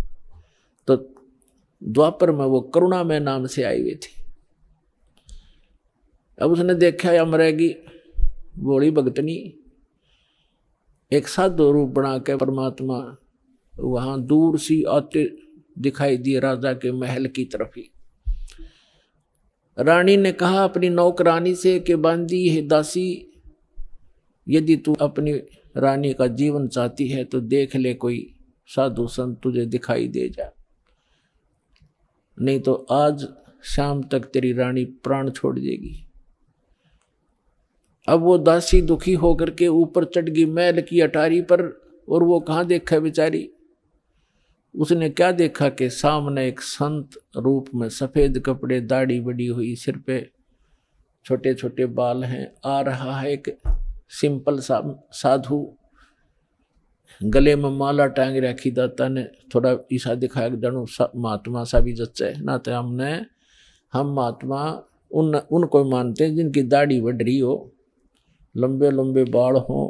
द्वापर में वो करुणा में नाम से आई हुई थी। अब उसने देखा या मरेगी बोली, भगतनी, एक साधु रूप बना के परमात्मा वहाँ दूर सी आते दिखाई दिए राजा के महल की तरफ़ ही। रानी ने कहा, अपनी नौकरानी से कि बांदी है दासी, यदि तू अपनी रानी का जीवन चाहती है तो देख ले कोई साधु संत तुझे दिखाई दे जा। नहीं तो आज शाम तक तेरी रानी प्राण छोड़ देगी। अब वो दासी दुखी होकर के ऊपर चढ़ गई मैल की अटारी पर और वो कहाँ देखा बेचारी? उसने क्या देखा कि सामने एक संत रूप में सफ़ेद कपड़े, दाढ़ी बड़ी हुई, सिर पे छोटे छोटे बाल हैं, आ रहा है एक सिंपल सा साधु। गले में माला टांग रखी दाता ने, थोड़ा ईसा दिखाया जानू महात्मा सा भी जच्चे ना तो हमने, हम महात्मा, उन उनको मानते जिनकी दाढ़ी बढ़ हो, लंबे लंबे बाल हों,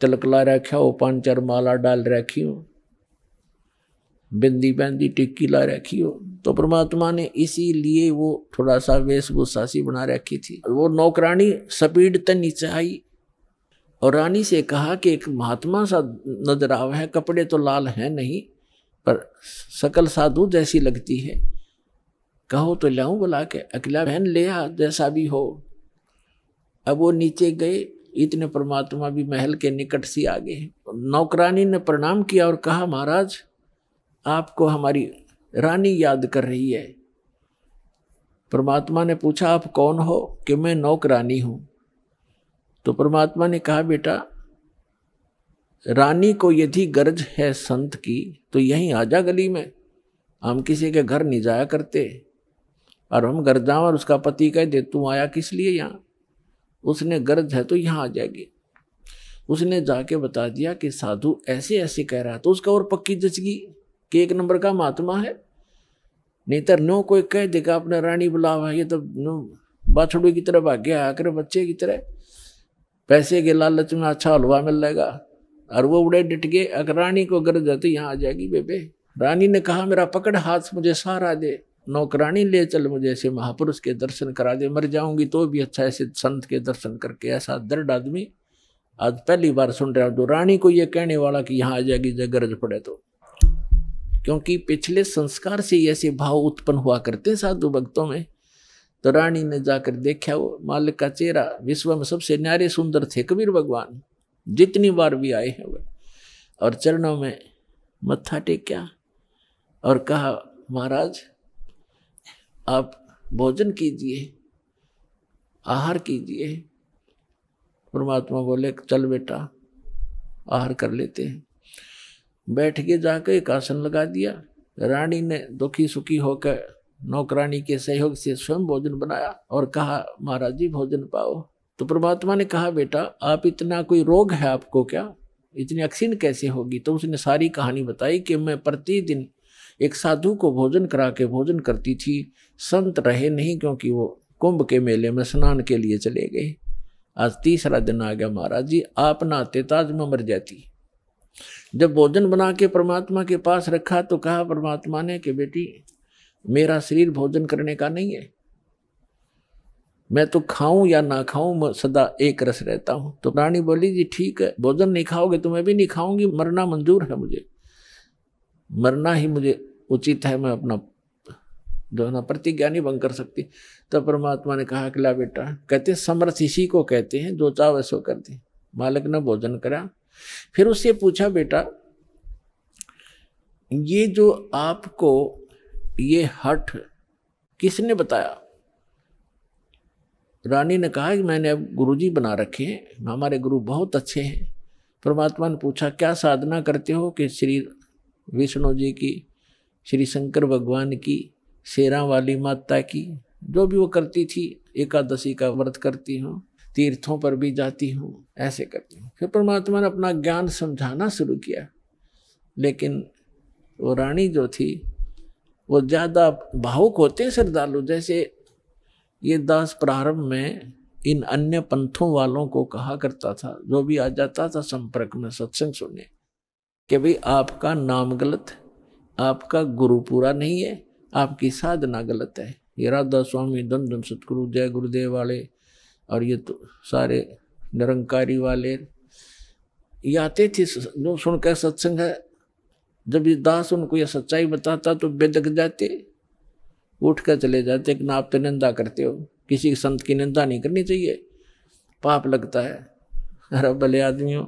तिलकला रखा हो पाँच चार माला डाल रखी हो, बिंदी बैंदी टिक्की ला रखी हो तो परमात्मा ने इसीलिए वो थोड़ा सा वेशभूषा सी बना रखी थी। वो नौकरानी स्पीड तक नीचे आई और रानी से कहा कि एक महात्मा सा नज़र आवा है, कपड़े तो लाल हैं नहीं, पर सकल साधु जैसी लगती है। कहो तो लाऊं बुला के, अकेला बहन ले आ, जैसा भी हो। अब वो नीचे गए, इतने परमात्मा भी महल के निकट सी आ गए। नौकरानी ने प्रणाम किया और कहा, महाराज, आपको हमारी रानी याद कर रही है। परमात्मा ने पूछा, आप कौन हो? कि मैं नौकरानी हूँ। तो परमात्मा ने कहा, बेटा, रानी को यदि गर्ज है संत की तो यहीं आ जा गली में। हम किसी के घर नहीं जाया करते। और हम घर जाओ और उसका पति कह दे, तू आया किस लिए यहाँ? उसने गर्ज है तो यहाँ आ जाएगी। उसने जाके बता दिया कि साधु ऐसे ऐसे कह रहा है तो उसका और पक्की जचगी कि एक नंबर का महात्मा है। नहीं तो नो कोई कह देगा, अपने रानी बुलावा, ये तो नो, बाछड़ू की तरह भाग्य आकर बच्चे की तरह। पैसे के लालच में अच्छा हलवा मिल जाएगा और वो उड़े डिट अगर रानी को गर्ज है तो यहाँ आ जाएगी बेबे। रानी ने कहा, मेरा पकड़, हाथ मुझे सहारा दे। नौकरानी ले चल मुझे ऐसे महापुरुष के दर्शन करा दे। मर जाऊँगी तो भी अच्छा ऐसे संत के दर्शन करके, ऐसा दर्द आदमी। आज पहली बार सुन रहा हूँ तो रानी को ये कहने वाला कि यहाँ आ जाएगी, जब गरज पड़े तो। क्योंकि पिछले संस्कार से ऐसे भाव उत्पन्न हुआ करते साधु भक्तों में। तो रानी ने जाकर देखा वो मालिक का चेहरा विश्व में सबसे न्यारे सुंदर थे कबीर भगवान। जितनी बार भी आए हैं वे। और चरणों में मत्था टेक्या और कहा, महाराज, आप भोजन कीजिए, आहार कीजिए। परमात्मा बोले, चल बेटा, आहार कर लेते हैं। बैठ के जाकर एक आसन लगा दिया। रानी ने दुखी सुखी होकर नौकरानी के सहयोग से स्वयं भोजन बनाया और कहा, महाराज जी, भोजन पाओ। तो परमात्मा ने कहा, बेटा, आप इतना कोई रोग है आपको क्या? इतनी अक्सीन कैसे होगी? तो उसने सारी कहानी बताई कि मैं प्रतिदिन एक साधु को भोजन करा के भोजन करती थी। संत रहे नहीं क्योंकि वो कुंभ के मेले में स्नान के लिए चले गए। आज तीसरा दिन आ गया, महाराज जी, आप नहाते ताज में मर जाती। जब भोजन बना के परमात्मा के पास रखा तो कहा परमात्मा ने कि बेटी मेरा शरीर भोजन करने का नहीं है। मैं तो खाऊं या ना खाऊं सदा एक रस रहता हूँ। तो रानी बोली, जी, ठीक है, भोजन नहीं खाओगे तो मैं भी नहीं खाऊँगी, मरना मंजूर है मुझे। मरना ही मुझे उचित है, मैं अपना, जो है ना प्रतिज्ञा नहीं भंग कर सकती तब परमात्मा ने कहा कि ला बेटा, कहते समर्थ इसी को कहते हैं, जो चाव सो करते मालिक ने भोजन करा। फिर उससे पूछा, बेटा, ये जो आपको ये हठ किसने बताया? रानी ने कहा कि मैंने अब गुरुजी बना रखे हैं, हमारे गुरु बहुत अच्छे हैं। परमात्मा ने पूछा, क्या साधना करते हो कि श्री विष्णु जी की, श्री शंकर भगवान की, शेरा वाली माता की? जो भी वो करती थी, एकादशी का व्रत करती हूँ, तीर्थों पर भी जाती हूँ, ऐसे करती हूँ। फिर परमात्मा ने अपना ज्ञान समझाना शुरू किया। लेकिन वो रानी जो थी वो ज़्यादा भावुक होते हैं श्रद्धालु। जैसे ये दास प्रारंभ में इन अन्य पंथों वालों को कहा करता था, जो भी आ जाता था संपर्क में, सत्संग सुनने, कि भाई आपका नाम गलत आपका गुरु पूरा नहीं है, आपकी साधना गलत है। ये राधा स्वामी धन धन सतगुरु, जय गुरुदेव वाले और ये तो सारे निरंकारी वाले, ये आते थे, जो सुनकर सत्संग है जब ये दास उनको यह सच्चाई बताता तो बेदक जाते उठ कर चले जाते कि ना आप तो निंदा करते हो, किसी संत की निंदा नहीं करनी चाहिए। पाप लगता है। अरे भले आदमियों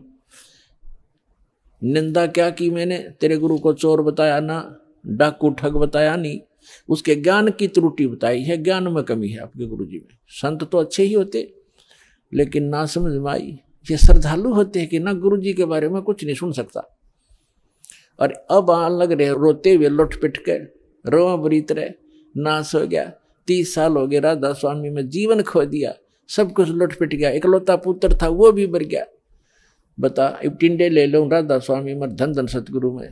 निंदा क्या की मैंने? तेरे गुरु को चोर बताया ना, डाकू ठग बताया नहीं, उसके ज्ञान की त्रुटि बताई है, ज्ञान में कमी है आपके गुरु जी में। संत तो अच्छे ही होते, लेकिन ना समझ में आई। ये श्रद्धालु होते हैं कि ना गुरु जी के बारे में कुछ नहीं सुन सकता। और अब आन लग रहे, रोते हुए लुट पिट के रोआ बरीत रहे, नाश हो गया। तीस साल हो गए, राधा स्वामी में जीवन खो दिया, सब कुछ लुट पिट गया, इकलौता पुत्र था, वो भी मर गया। बता अब टिंडे ले लो, राधा स्वामी में धन धन सतगुरु में।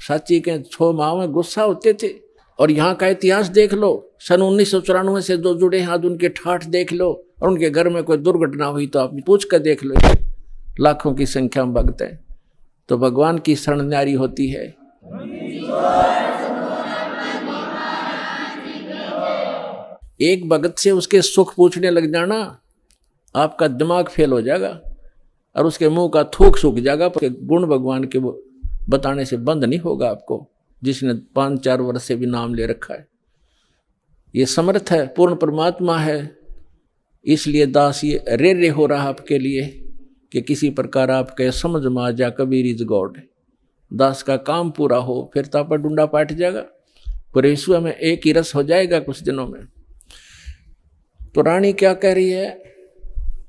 साची के छो माँ में गुस्सा होते थे, और यहाँ का इतिहास देख लो, सन उन्नीस सौ चौरानवे से जो जुड़े हैं, आज उनके ठाठ देख लो, और उनके घर में कोई दुर्घटना हुई तो आप पूछ कर देख लो। लाखों की संख्या में भक्त हैं। तो भगवान की शरण न्यारी होती है। एक भगत से उसके सुख पूछने लग जाना, आपका दिमाग फेल हो जाएगा और उसके मुँह का थूक सूख जाएगा पर गुण भगवान के बताने से बंद नहीं होगा आपको, जिसने पाँच चार वर्ष से भी नाम ले रखा है। ये समर्थ है, पूर्ण परमात्मा है, इसलिए दास ये रे रे हो रहा आपके लिए। कि किसी प्रकार आप आपके समझ में आ जा, कबीर इज़ गॉड। दास का काम पूरा हो, फिर तो आप डूडा पाट जाएगा। पर में एक ही रस हो जाएगा कुछ दिनों में। तो रानी क्या कह रही है?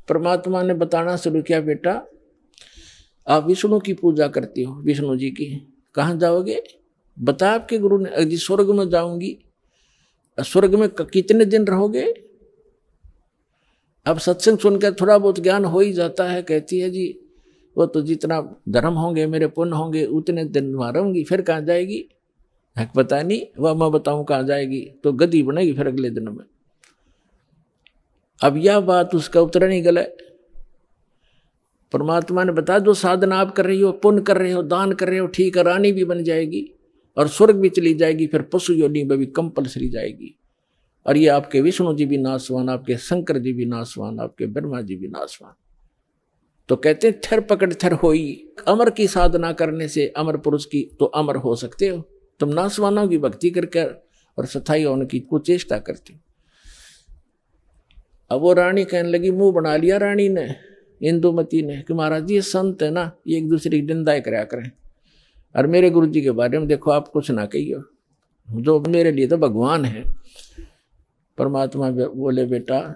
परमात्मा ने बताना शुरू किया, बेटा, आप विष्णु की पूजा करती हो, विष्णु जी की। कहाँ जाओगे? बता आपके गुरु ने, जी, स्वर्ग में जाऊँगी। स्वर्ग में कितने दिन रहोगे? अब सत्संग सुनकर थोड़ा बहुत ज्ञान हो ही जाता है, कहती है, जी, वो तो जितना धर्म होंगे, मेरे पुण्य होंगे, उतने दिन वहाँ फिर कहाँ जाएगी? है पता नहीं, वह मैं बताऊँ कहाँ जाएगी तो गदी बनेगी फिर अगले दिन में। अब यह बात उसका उत्तर नहीं गला। परमात्मा ने बताया जो साधना आप कर रही हो, पुण्य कर रहे हो, दान कर रहे हो, ठीक है, रानी भी बन जाएगी और स्वर्ग भी चली जाएगी, फिर पशु योनि में भी कंपलसरी जाएगी। और ये आपके विष्णु जी भी नासवान आपके शंकर जी भी नासवान आपके ब्रह्मा जी भी नासवान तो कहते हैं, थर पकड़ थर होई, अमर की साधना करने से अमर पुरुष की तो अमर हो सकते हो। तुम नासवानों की भक्ति करके और सथाई होने की कुचेष्टा करती अब वो रानी कहने लगी, मुँह बना लिया रानी ने, इंदुमती ने, कि महाराज ये संत है ना, ये एक दूसरे की निंदा कराया करें। और मेरे गुरु जी के बारे में देखो, आप कुछ ना कहिए जो मेरे लिए तो भगवान है परमात्मा बोले, बेटा,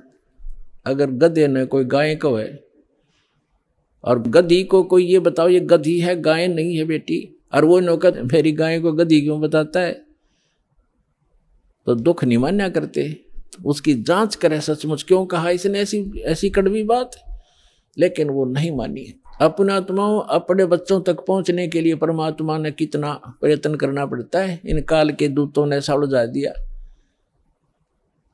अगर गधे ने कोई गाय को है और गधी को कोई ये बताओ, ये गधी है, गाय नहीं है बेटी, और वो नौकर मेरी गाय को गधी क्यों बताता है? तो दुख नहीं मान्या करते। उसकी जाँच करे, सचमुच क्यों कहा इसने ऐसी ऐसी कड़वी बात? लेकिन वो नहीं मानी। अपने आत्माओं, अपने बच्चों तक पहुँचने के लिए परमात्मा ने कितना प्रयत्न करना पड़ता है? इन काल के दूतों ने उलझा दिया।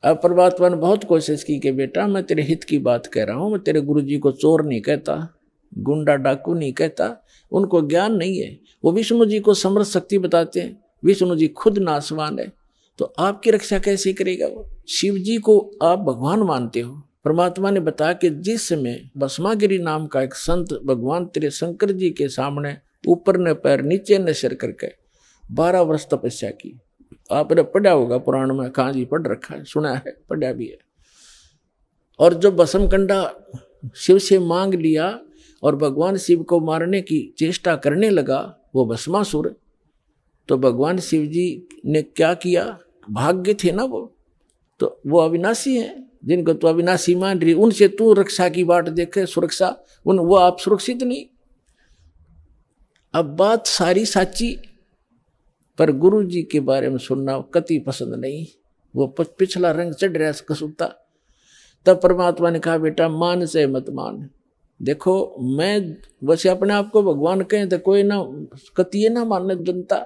अब परमात्मा ने बहुत कोशिश की कि, बेटा, मैं तेरे हित की बात कह रहा हूँ, मैं तेरे गुरु जी को चोर नहीं कहता, गुंडा डाकू नहीं कहता, उनको ज्ञान नहीं है। वो विष्णु जी को समृद्ध शक्ति बताते हैं, विष्णु जी खुद नासवान है। तो आपकी रक्षा कैसे करेगा वो? शिव जी को आप भगवान मानते हो। परमात्मा ने बताया कि जिस समय भस्मागिरी नाम का एक संत भगवान तेरे शंकर जी के सामने ऊपर ने पैर, नीचे ने सिर करके बारह वर्ष तपस्या की। आपने पढ़ा होगा पुराण में, कहा जी पढ़ रखा है, सुना है, पढ़ा भी है। और जो भस्म कंडा शिव से मांग लिया और भगवान शिव को मारने की चेष्टा करने लगा, वो भस्मासुर। तो भगवान शिव जी ने क्या किया? भाग्य थे ना वो? तो वो अविनाशी हैं, जिनको तो अविनाशी मान रही, उनसे तू रक्षा की बाट देखे, सुरक्षा, उन, वो आप सुरक्षित नहीं। अब बात सारी साची पर गुरु जी के बारे में सुनना कति पसंद नहीं। वो पिछला रंग चढ़ रहा कसुता तब परमात्मा ने कहा, बेटा मान से मत मान। देखो, मैं वैसे अपने आप को भगवान कहें तो कोई ना कतिये ना मानने जनता।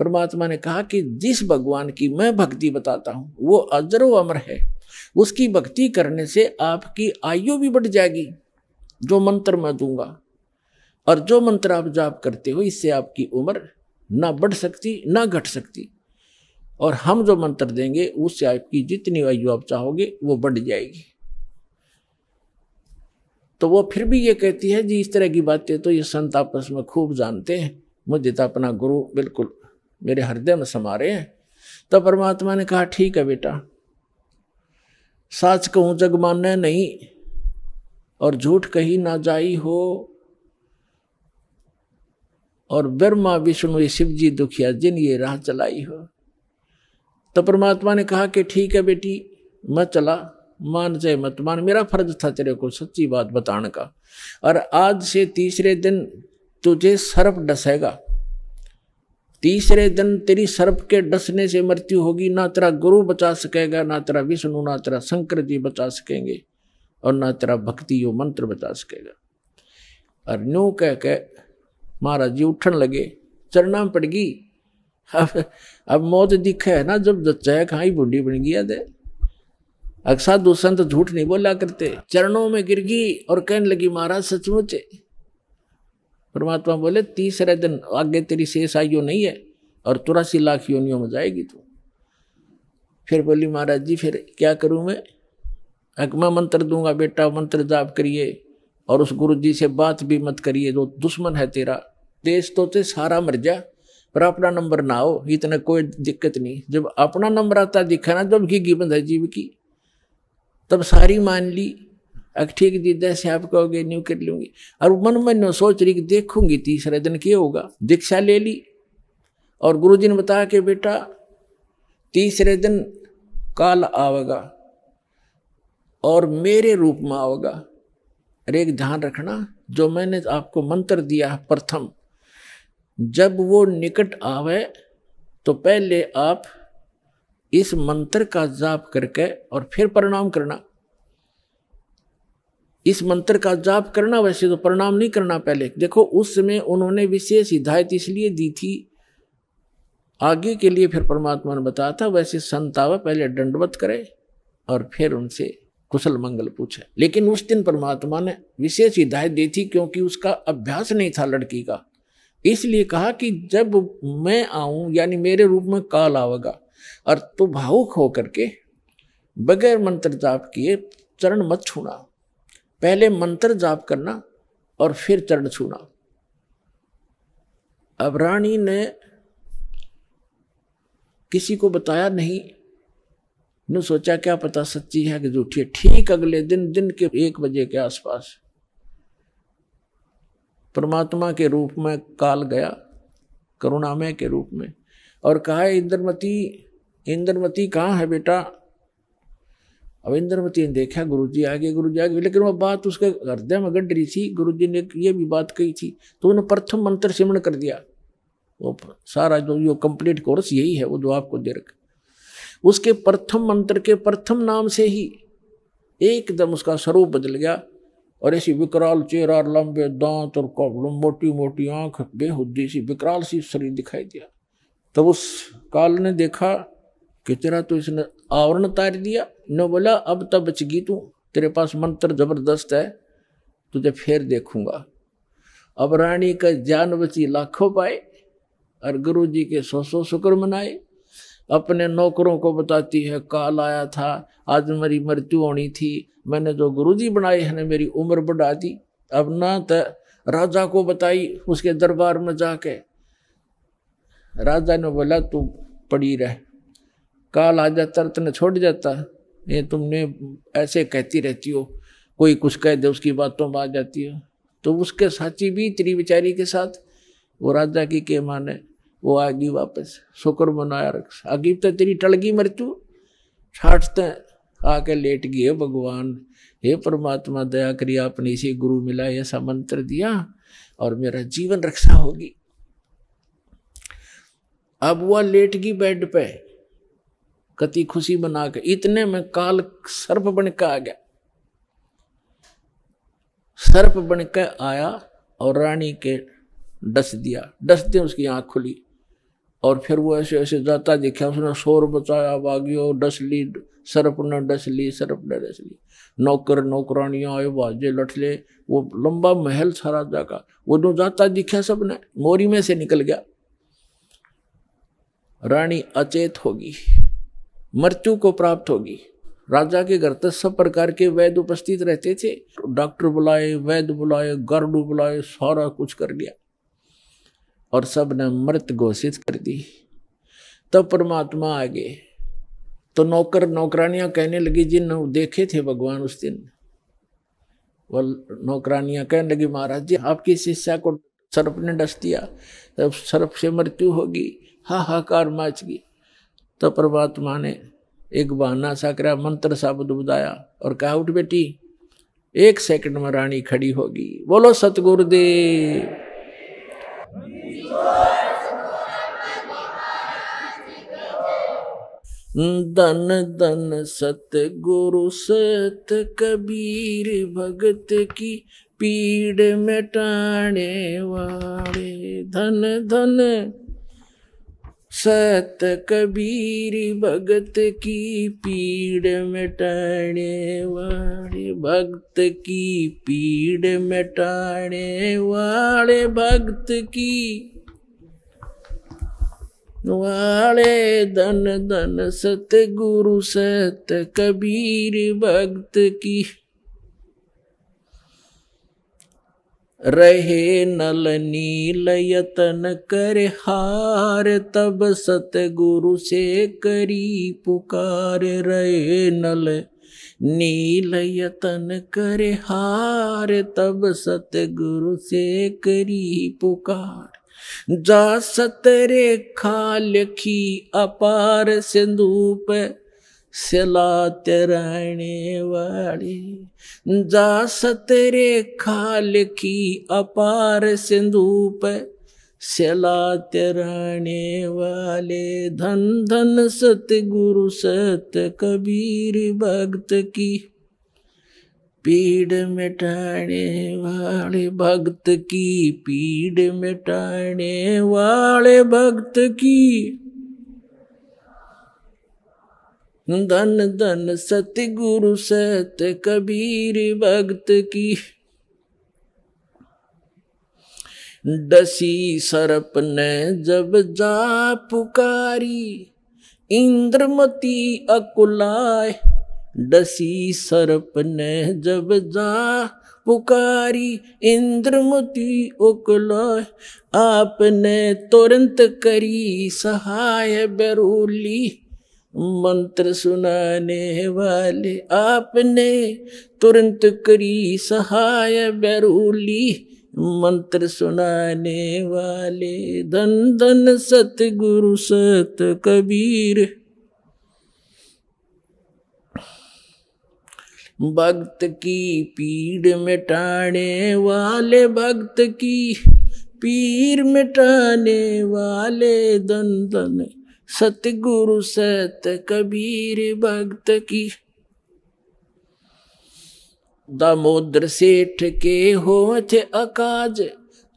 परमात्मा ने कहा कि जिस भगवान की मैं भक्ति बताता हूँ, वो अजरो अमर है। उसकी भक्ति करने से आपकी आयु भी बढ़ जाएगी, जो मंत्र मैं दूँगा। और जो मंत्र आप जाप करते हो, इससे आपकी उम्र ना बढ़ सकती, ना घट सकती। और हम जो मंत्र देंगे उससे आपकी जितनी आयु आप चाहोगे, वो बढ़ जाएगी। तो वो फिर भी ये कहती है, जी, इस तरह की बातें तो ये संत आपस में खूब जानते हैं। मुझे तो अपना गुरु बिल्कुल मेरे हृदय में समा रहे हैं। तो परमात्मा ने कहा, ठीक है बेटा। साच कहूँ जग मानने नहीं। और झूठ कही ना जाई हो और ब्रह्मा, विष्णु शिव जी दुखिया, जिन ये राह चलाई हो। तो परमात्मा ने कहा कि ठीक है बेटी मैं चला, मान जाए मत मान। मेरा फ़र्ज़ था तेरे को सच्ची बात बताने का। और आज से तीसरे दिन तुझे सर्प डसेगा। तीसरे दिन तेरी सर्प के डसने से मृत्यु होगी। ना तेरा गुरु बचा सकेगा, ना तेरा विष्णु, ना तेरा शंकर जी बचा सकेंगे, और ना तेरा भक्ति यो मंत्र बचा सकेगा। और न्यू कह के महाराज जी उठन लगे चरना पड़ गई। अब अब मौत दिखे है ना, जब जच्चा खाई बूढ़ी बन गया दे साधु संत झूठ नहीं बोला करते। चरणों में गिर गई और कहने लगी, महाराज, सचमुच परमात्मा बोले, तीसरे दिन आगे तेरी शेष आयु नहीं है और तुरासी लाख योनियों में जाएगी तू। फिर बोली, महाराज जी, फिर क्या करूँ मैं? एक मैं मंत्र दूँगा, बेटा, मंत्र जाप करिए। और उस गुरु जी से बात भी मत करिए, जो दुश्मन है तेरा। देश तो ते सारा मर जा, पर अपना नंबर ना हो इतना कोई दिक्कत नहीं। जब अपना नंबर आता दिखा ना जब घी बंद है जीव की। तब सारी मान ली। अग ठीक दी जैसे आप कहोगे, न्यू कर लूँगी। और मन मन सोच रही कि देखूँगी तीसरे दिन क्या होगा। दीक्षा ले ली। और गुरु जी ने बताया कि बेटा, तीसरे दिन काल आवेगा और मेरे रूप में आवेगा। अरे एक ध्यान रखना, जो मैंने आपको मंत्र दिया प्रथम, जब वो निकट आवे तो पहले आप इस मंत्र का जाप करके और फिर प्रणाम करना। इस मंत्र का जाप करना वैसे तो प्रणाम नहीं करना पहले। देखो, उस समय उन्होंने विशेष हिदायत इसलिए दी थी, आगे के लिए फिर परमात्मा ने बताया था, वैसे संतावा पहले दंडवत करे और फिर उनसे कुशल मंगल पूछे। लेकिन उस दिन परमात्मा ने विशेष हिदायत दी थी क्योंकि उसका अभ्यास नहीं था लड़की का। इसलिए कहा कि जब मैं आऊँ, यानी मेरे रूप में काल आवेगा, और तो भावुक होकर के बगैर मंत्र जाप किए चरण मत छूना। पहले मंत्र जाप करना और फिर चरण छूना। अब रानी ने किसी को बताया नहीं ने सोचा, क्या पता सच्ची है कि झूठी है? ठीक अगले दिन दिन के एक बजे के आसपास परमात्मा के रूप में काल गया, करुणामय के रूप में, और कहा, इंद्रमती इंद्रमती कहाँ है बेटा? अब इंद्रमती ने देखा गुरु जी आगे गुरु जी आगे, लेकिन वह बात उसके हृदय में गढ़ रही थी। गुरु जी ने ये भी बात कही थी तो उन्होंने प्रथम मंत्र सिमरण कर दिया। वो सारा जो यो कंप्लीट कोर्स यही है, वो जो आपको दे रखा। उसके प्रथम मंत्र के प्रथम नाम से ही एकदम उसका स्वरूप बदल गया। और ऐसी विकराल चेहरा लंबे दांत और मोटी मोटी आँख, बेहुदी सी विकराल सी शरीर दिखाई दिया। तब उस काल ने देखा कि तेरा तो इसने आवरण तार दिया। न बोला, अब तब बचगी तू, तेरे पास मंत्र ज़बरदस्त है, तुझे फिर देखूँगा। अब रानी का जान बची लाखों पाए, और गुरु जी के सौ सौ शुक्र मनाए। अपने नौकरों को बताती है, काल आया था, आज मेरी मृत्यु होनी थी। मैंने जो गुरु जी बनाए हैं, मेरी उम्र बढ़ा दी। अब ना तो राजा को बताई उसके दरबार में जाके। राजा ने बोला, तू पड़ी रह। काल आ जाता तेने छोड़ जाता। ये तुमने ऐसे कहती रहती हो। कोई कुछ कह दे, उसकी बातों में आ जाती हो। तो उसके साथी भी, तेरी बेचारी के साथ। वो राजा की के माने वो आ गई वापस, शुक्र मनाया रख। आगी तो तेरी टल गई मृत्यु छाटते आके लेट गई है भगवान। हे परमात्मा, दया करिए आपने इसे गुरु मिला ऐसा मंत्र दिया और मेरा जीवन रक्षा होगी। अब वह लेट गई बेड पे, कति खुशी बना के, इतने में काल सर्प बन के आ गया। सर्प बन के आया और रानी के डस दिया डसते उसकी आँख खुली। और फिर वो ऐसे ऐसे जाता देखा उसने शोर बचाया बागियो डस ली सरप ने डस ली सरप ने डस ली। नौकर नौकरानियाँ आए, बाजे लठले वो लंबा महल था राजा का वो जो जाता दिखा सबने मोरी में से निकल गया। रानी अचेत होगी, मृत्यु को प्राप्त होगी। राजा के घर तक सब प्रकार के वैद्य उपस्थित रहते थे। डॉक्टर बुलाए वैद बुलाए, गर्डू बुलाए, सारा कुछ कर लिया और सबने मृत घोषित कर दी। तब परमात्मा आ गए तो नौकर नौकरानियाँ कहने लगी जिन देखे थे भगवान उस दिन। वो नौकरानियाँ कहने लगी, महाराज जी, आपकी शिष्या को सर्प ने डस दिया, तब सर्प से मृत्यु होगी। हाहाकार माच गई। तो परमात्मा ने एक बहाना सा करा, मंत्र शब्द बुदाया और कहा, उठ बेटी, एक सेकंड में रानी खड़ी होगी। बोलो, सतगुरुदेव। दन दन सत गुरु सत कबीर भगत की पीड़ मिटाने वाले। धन धन सत कबीर भगत की पीड़ मिटाने वाले। भक्त की पीड़ मिटाने वाले भक्त की वाले धन धन सत गुरु सत कबीर भक्त की। रहे नल नील यतन कर हार, तब सतगुरु से करी पुकार। रहे नल नील यतन कर हार, तब सतगुरु से करी पुकार। जा सतरे खाल की अपार सिंधु पे सिलात वाली। जा सतरे खाल की अपार सिंधु पे सिलात वाले। धन धन सत गुरु सत कबीर भक्त की पीड़ मिटाने वाले भक्त की, पीड़ मिटाने वाले भक्त की। धन धन, सतगुरु सत कबीर भक्त की। डसी सरप ने जब जा पुकारी, इंद्रमती अकुलाए डसी सर्प ने जब जा पुकारी इंद्रमती उकलो। आपने तुरंत करी सहाय बरूली। मंत्र सुनाने वाले आपने तुरंत करी सहाय बरूली। मंत्र सुनाने वाले धन धन सतगुरु सत कबीर। भक्त की पीड़ मिटाने वाले, भक्त की पीर मिटाने वाले दन दन सतगुरु सत कबीर भक्त की। दामोदर सेठ के हो थे अकाज,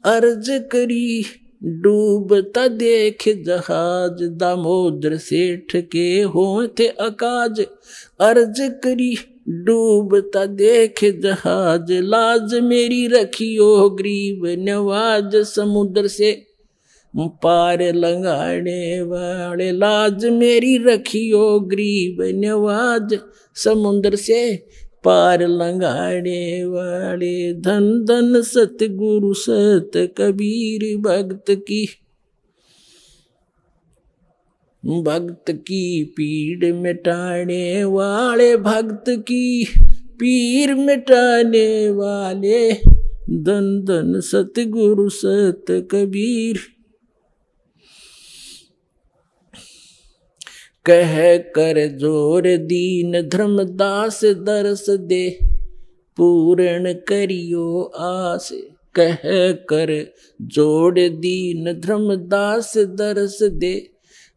अर्ज़ करी डूबता देख जहाज़। दामोदर सेठ के हो थे अकाज, अर्ज़ करी डूबता देख जहाज़, लाज मेरी रखियो गरीब नवाज़ समुद्र से। पार लंगाने वाले लाज मेरी रखियो गरीब नवाज़ समुद्र से। पार लंगाने वाले धन धन सतगुरु सत कबीर भक्त की। भक्त की पीड़ मिटाने वाले, भक्त की पीर मिटाने वाले धन धन सतगुरु, सत कबीर। कह कर ज़ोर दीन, धर्मदास दरस दे, पूर्ण करियो आस। कह कर जोड़ दीन, धर्मदास दरस दे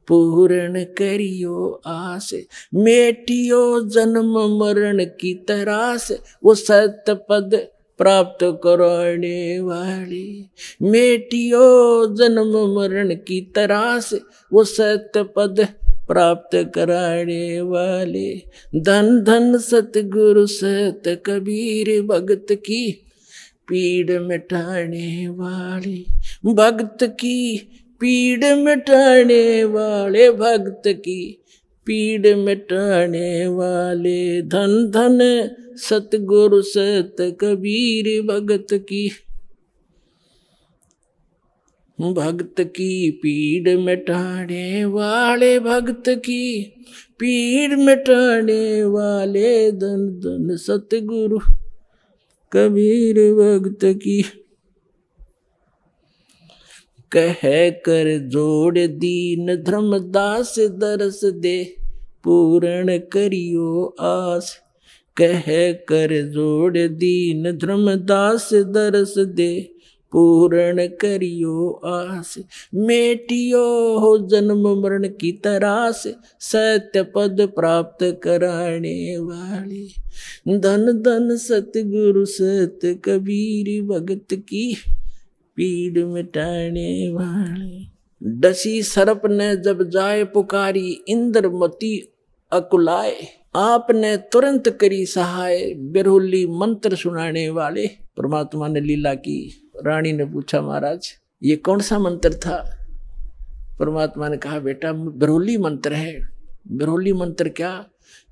पूर्ण करियो आस। मेटियो जन्म मरण की तरास। वो सत्य पद प्राप्त करने वाली। मेटियो जन्म मरण की तरास। वो सत्य पद प्राप्त कराने वाले। धन धन, सतगुरु सत कबीर, भगत की पीड़ मिटाने वाली। भक्त की पीड़ मिटाने वाले भक्त की पीड़ मिटाने वाले धन धन सतगुरु सत कबीर भगत की। भक्त की पीड़ मिटाने वाले भक्त की पीड़ मिटाने वाले धन धन सतगुरु कबीर भक्त की। कह कर जोड़ दीन धर्मदास दरस दे, पूर्ण करियो आस। कह कर जोड़ दीन धर्मदास दरस दे, पूर्ण करियो आस। मेटियो हो जन्म मरण की तरास, सत्य पद प्राप्त कराने वाली। धन धन सतगुरु सत कबीर भगत की पीड़ मिटाने वाले। डसी सरप ने जब जाए पुकारी इंद्रमती अकुलाए। आपने तुरंत करी सहाय बिरहुली मंत्र सुनाने वाले। परमात्मा ने लीला की। रानी ने पूछा महाराज ये कौन सा मंत्र था? परमात्मा ने कहा बेटा बिरहोली मंत्र है। बिरहोली मंत्र क्या?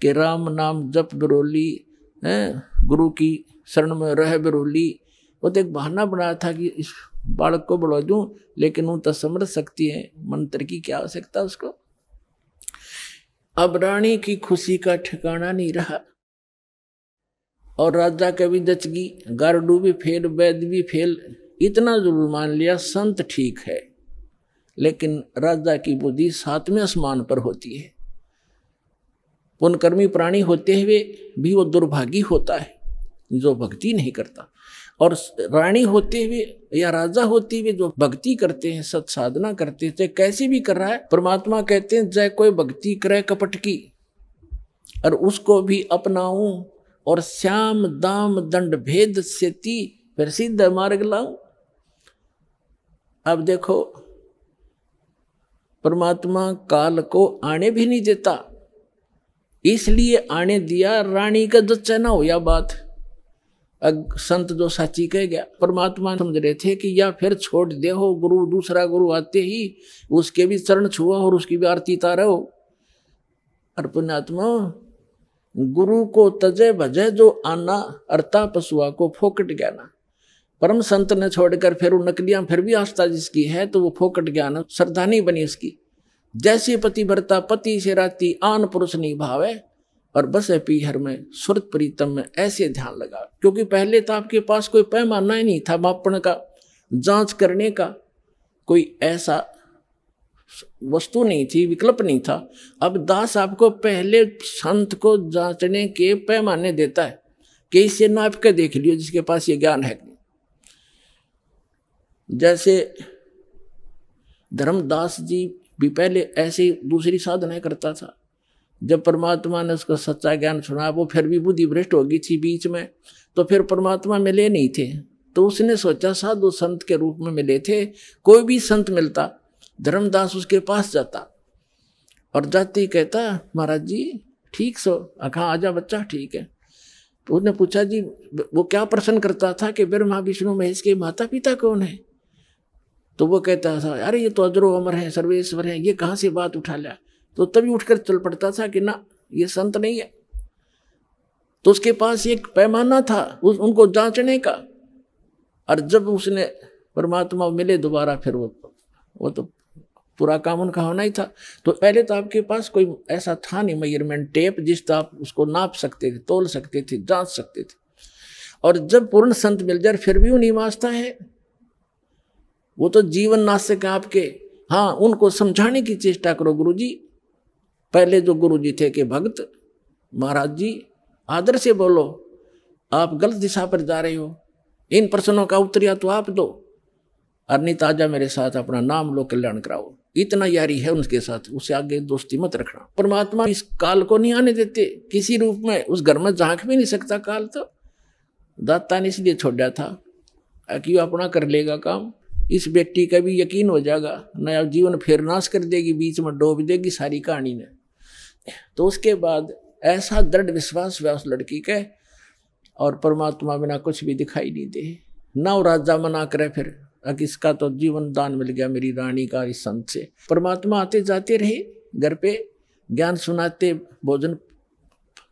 कि राम नाम जप बिरहोली है? गुरु की शरण में रह बिरहोली। वो तो एक बहाना बनाया था कि इस बालक को बढ़ा दूँ, लेकिन वो तो समझ सकती है, मंत्र की क्या आवश्यकता उसको? अब रानी की खुशी का ठिकाना नहीं रहा। और राजा का भी दचगी गारडू भी फेल वैद भी फेल, इतना ज़रूर मान लिया, संत ठीक है। लेकिन राजा की बुद्धि सातवें आसमान पर होती है। पुनकर्मी प्राणी होते हुए भी वो दुर्भागी होता है, जो भक्ति नहीं करता। और रानी होते हुए या राजा होते हुए जो भक्ति करते हैं, सत साधना करते हैं, चाहे कैसे भी कर रहा है, परमात्मा कहते हैं, जय कोई भक्ति करे कपट की। और उसको भी अपनाऊं और श्याम दाम दंड भेद से ती फिर सिद्ध मार्ग लाऊं। अब देखो, परमात्मा काल को आने भी नहीं देता, इसलिए आने दिया रानी का जो चना हो, या बात। अग संत जो साची कह गया, परमात्मा समझ रहे थे कि या फिर छोड़ दे हो, गुरु दूसरा गुरु आते ही उसके भी चरण छुआ और उसकी भी आरती तारो और पुण्यात्मा गुरु को तजे भजे जो आना अर्ता पशुआ को फोकट ज्ञाना। परम संत ने छोड़कर फिर वो नकलियाँ फिर भी आस्था जिसकी है तो वो फोकट ज्ञान, श्रद्धा नहीं बनी उसकी जैसी पति भरता, पति से राती आन पुरुष नहीं भावे और बस है में, सुरत प्रीतम में ऐसे ध्यान लगा, क्योंकि पहले तो आपके पास कोई पैमाना ही नहीं था मापण का, जाँच करने का कोई ऐसा वस्तु नहीं थी, विकल्प नहीं था। अब दास आपको पहले संत को जांचने के पैमाने देता है, कि इसे नाप के देख लियो, जिसके पास ये ज्ञान है जैसे धर्मदास जी भी पहले ऐसी दूसरी साधना करता था जब परमात्मा ने उसको सच्चा ज्ञान सुना, वो फिर भी बुद्धि भ्रष्ट हो गई थी बीच में तो फिर परमात्मा मिले नहीं थे। तो उसने सोचा, साधु संत के रूप में मिले थे, कोई भी संत मिलता, धर्मदास उसके पास जाता और जाते ही कहता, महाराज जी, ठीक सो। अखा आजा बच्चा, ठीक है। तो उसने पूछा, जी, वो क्या प्रश्न करता था कि ब्रह्मा विष्णु महेश के माता पिता कौन है? तो वो कहता था, अरे, ये तो अजरो अमर है, सर्वेश्वर है, ये कहाँ से बात उठा लिया? तो तभी उठकर चल पड़ता था कि ना, ये संत नहीं है। तो उसके पास एक पैमाना था उस, उनको जांचने का। और जब उसने परमात्मा मिले दोबारा, फिर वो वो तो पूरा काम उनका होना ही था। तो पहले तो आपके पास कोई ऐसा था नहीं मेज़रमेंट टेप जिस आप उसको नाप सकते थे, तोल सकते थे, जाँच सकते थे। और जब पूर्ण संत मिल जाए, फिर भी वो नहीं वास्ता है। वो तो जीवन है आपके। हाँ उनको समझाने की चेष्टा करो गुरु जी पहले जो गुरु जी थे कि भक्त, महाराज जी, आदर से बोलो, आप गलत दिशा पर जा रहे हो। इन प्रश्नों का उत्तरिया तो आप दो अर्नित आजा मेरे साथ अपना नाम लो कल्याण कराओ। इतना यारी है उनके साथ उससे आगे दोस्ती मत रखना। परमात्मा इस काल को नहीं आने देते, किसी रूप में, उस घर में झाँक भी नहीं सकता काल तो। दाता ने इसलिए छोड़ा था कि वो अपना कर लेगा काम? इस बेटी का भी यकीन हो जाएगा, नया जीवन फिर नाश कर देगी, बीच में डोब देगी सारी कहानी ने तो उसके बाद ऐसा दृढ़ विश्वास हुआ उस लड़की के और परमात्मा बिना कुछ भी दिखाई नहीं दे। ना राजा मना करे फिर इसका तो जीवन दान मिल गया मेरी रानी का इस संत से। परमात्मा आते जाते रहे घर पे, ज्ञान सुनाते, भोजन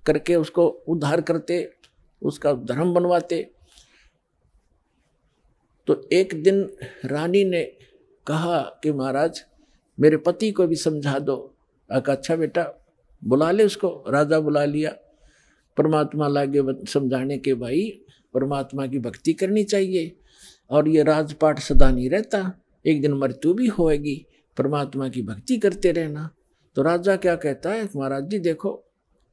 करके उसको उद्धार करते, उसका धर्म बनवाते। तो एक दिन रानी ने कहा कि महाराज, मेरे पति को भी समझा दो। अच्छा बेटा बुला ले उसको, राजा बुला लिया। परमात्मा लागे समझाने के भाई, परमात्मा की भक्ति करनी चाहिए। और ये राजपाट सदा नहीं रहता, एक दिन मृत्यु भी होएगी, परमात्मा की भक्ति करते रहना। तो राजा क्या कहता है, महाराज जी देखो,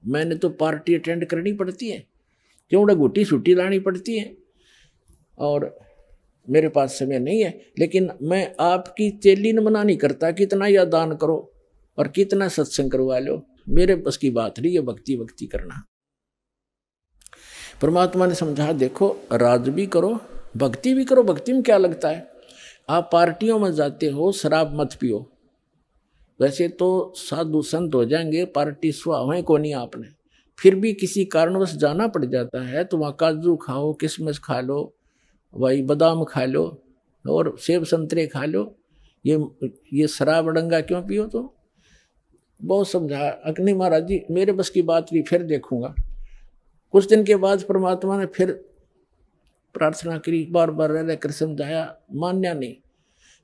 मैंने तो पार्टी अटेंड करनी पड़ती है, क्यों घुटी छुट्टी लानी पड़ती है? और मेरे पास समय नहीं है, लेकिन मैं आपकी चेली न मना नहीं करता, कितना या दान करो और कितना सत्संग करवा लो। मेरे बस की बात नहीं है भक्ति भक्ति करना। परमात्मा ने समझा, देखो, राज भी करो, भक्ति भी करो, भक्ति में क्या लगता है? आप पार्टियों में जाते हो, शराब मत पियो। वैसे तो साधु संत हो जाएँगे, पार्टी स्वाहें को नहीं आपने। फिर भी किसी कारणवश जाना पड़ जाता है तो वहाँ काजू खाओ, किशमिश खा लो, भाई बादाम खा लो, और सेब संतरे खा लो। ये ये शराब डंगा क्यों पियो तो बहुत समझाया अग्नि महाराज जी, मेरे बस की बात भी फिर देखूँगा। कुछ दिन के बाद परमात्मा ने फिर प्रार्थना करी बार बार रह रहकर समझाया, मान्या नहीं।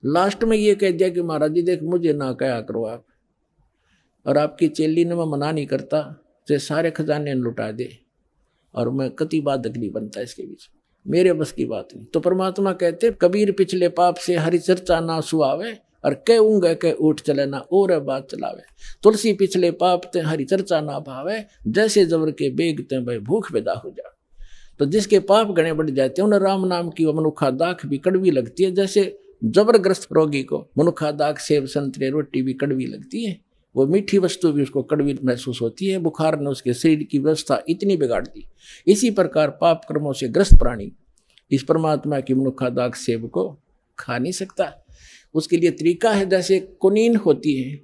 लास्ट में ये कह दिया कि महाराज जी, देख, मुझे ना कहा करो आप। और आपकी चेली ने मैं मना नहीं करता से सारे खजाने लुटा दे। और मैं कति बाधक नहीं बनता इसके बीच मेरे बस की बात नहीं। तो परमात्मा कहते, कबीर पिछले पाप से हरि चर्चा ना सुआवे और कह ऊँगे कह उठ चले ना, और बात चलावे। तुलसी पिछले पाप ते हरि चर्चा ना भावे, जैसे जबर के बेग ते भाई भूख पैदा हो जा। तो जिसके पाप गणे बढ़ जाते हैं उन्हें राम नाम की वो मनुखा दाख भी कड़वी लगती है, जैसे जबरग्रस्त रोगी को मनुखा दाख, सेब, संतरे, रोटी भी कड़वी लगती है। वो मीठी वस्तु भी उसको कड़वी महसूस होती है। बुखार ने उसके शरीर की व्यवस्था इतनी बिगाड़ दी। इसी प्रकार पाप कर्मों से ग्रस्त प्राणी इस परमात्मा की मनुखा दाग सेब को खा नहीं सकता। उसके लिए तरीका है जैसे कुनीन होती है,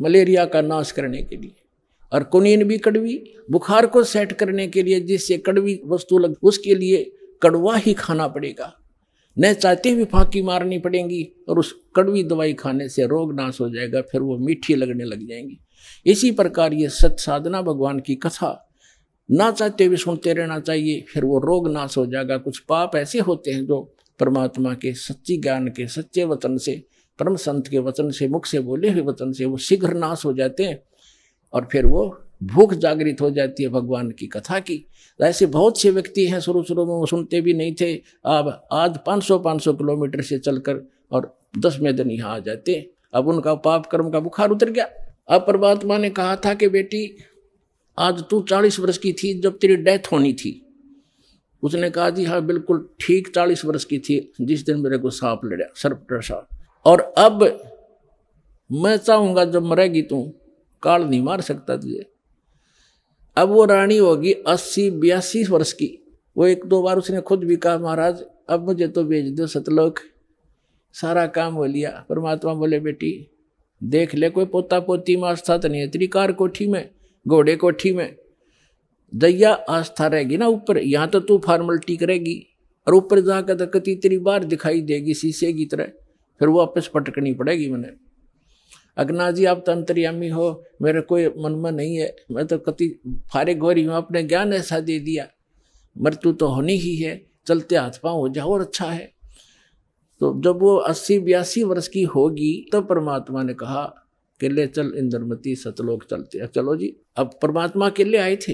मलेरिया का नाश करने के लिए। और कुनीन भी कड़वी, बुखार को सेट करने के लिए जिससे कड़वी वस्तु लग, उसके लिए कड़वा ही खाना पड़ेगा। न चाहते हुए फांकी मारनी पड़ेगी और उस कड़वी दवाई खाने से रोग नाश हो जाएगा, फिर वो मीठी लगने लग जाएँगी। इसी प्रकार ये सत साधना भगवान की कथा। ना चाहते हुए सुनते रहना चाहिए, फिर वो रोग नाश हो जाएगा। कुछ पाप ऐसे होते हैं जो परमात्मा के सच्ची ज्ञान के सच्चे वचन से परम संत के वचन से, मुख से बोले हुए वचन से वो शीघ्र नाश हो जाते हैं और फिर वो भूख जागृत हो जाती है भगवान की कथा की। ऐसे बहुत से व्यक्ति हैं शुरू शुरू में वो सुनते भी नहीं थे, अब आज 500 500 किलोमीटर से चलकर और दस में दिन यहाँ आ जाते हैं। अब उनका पाप कर्म का बुखार उतर गया। अब परमात्मा ने कहा था कि बेटी, आज तू चालीस वर्ष की थी जब तेरी डेथ होनी थी। उसने कहा, जी हाँ बिल्कुल ठीक चालीस वर्ष की थी, जिस दिन मेरे को सांप लड़ा सर्प सांप और अब मैं चाहूँगा, जब मरेगी तू काल नहीं मार सकता तुझे। अब वो रानी होगी अस्सी, बयासी वर्ष की। वो एक दो बार उसने खुद भी कहा, महाराज, अब मुझे तो भेज दो सतलोक। सारा काम हो लिया। परमात्मा बोले, बेटी, देख ले, कोई पोता पोती में आस्था तो नहीं है। त्रिकार कोठी में, घोड़े कोठी में दैया आस्था रहेगी ना ऊपर। यहाँ तो तू फॉर्मलिटी करेगी और ऊपर जाकर तो कति तेरी बार दिखाई देगी, शीशे की तरह। फिर वो वापस पटकनी पड़ेगी मैंने। अगना जी आप तो अंतर्यामी हो, मेरे कोई मन में नहीं है। मैं तो कति फारे गोरी हूँ अपने ज्ञान ऐसा दे दिया। मृत्यु तो होनी ही है, चलते हाथ पाँव हो जाओ और अच्छा है। तो जब वो अस्सी बयासी वर्ष की होगी तो परमात्मा ने कहा कि ले चल इंद्रमती, सतलोक चलते चलो जी, अब परमात्मा के लिए आए थे।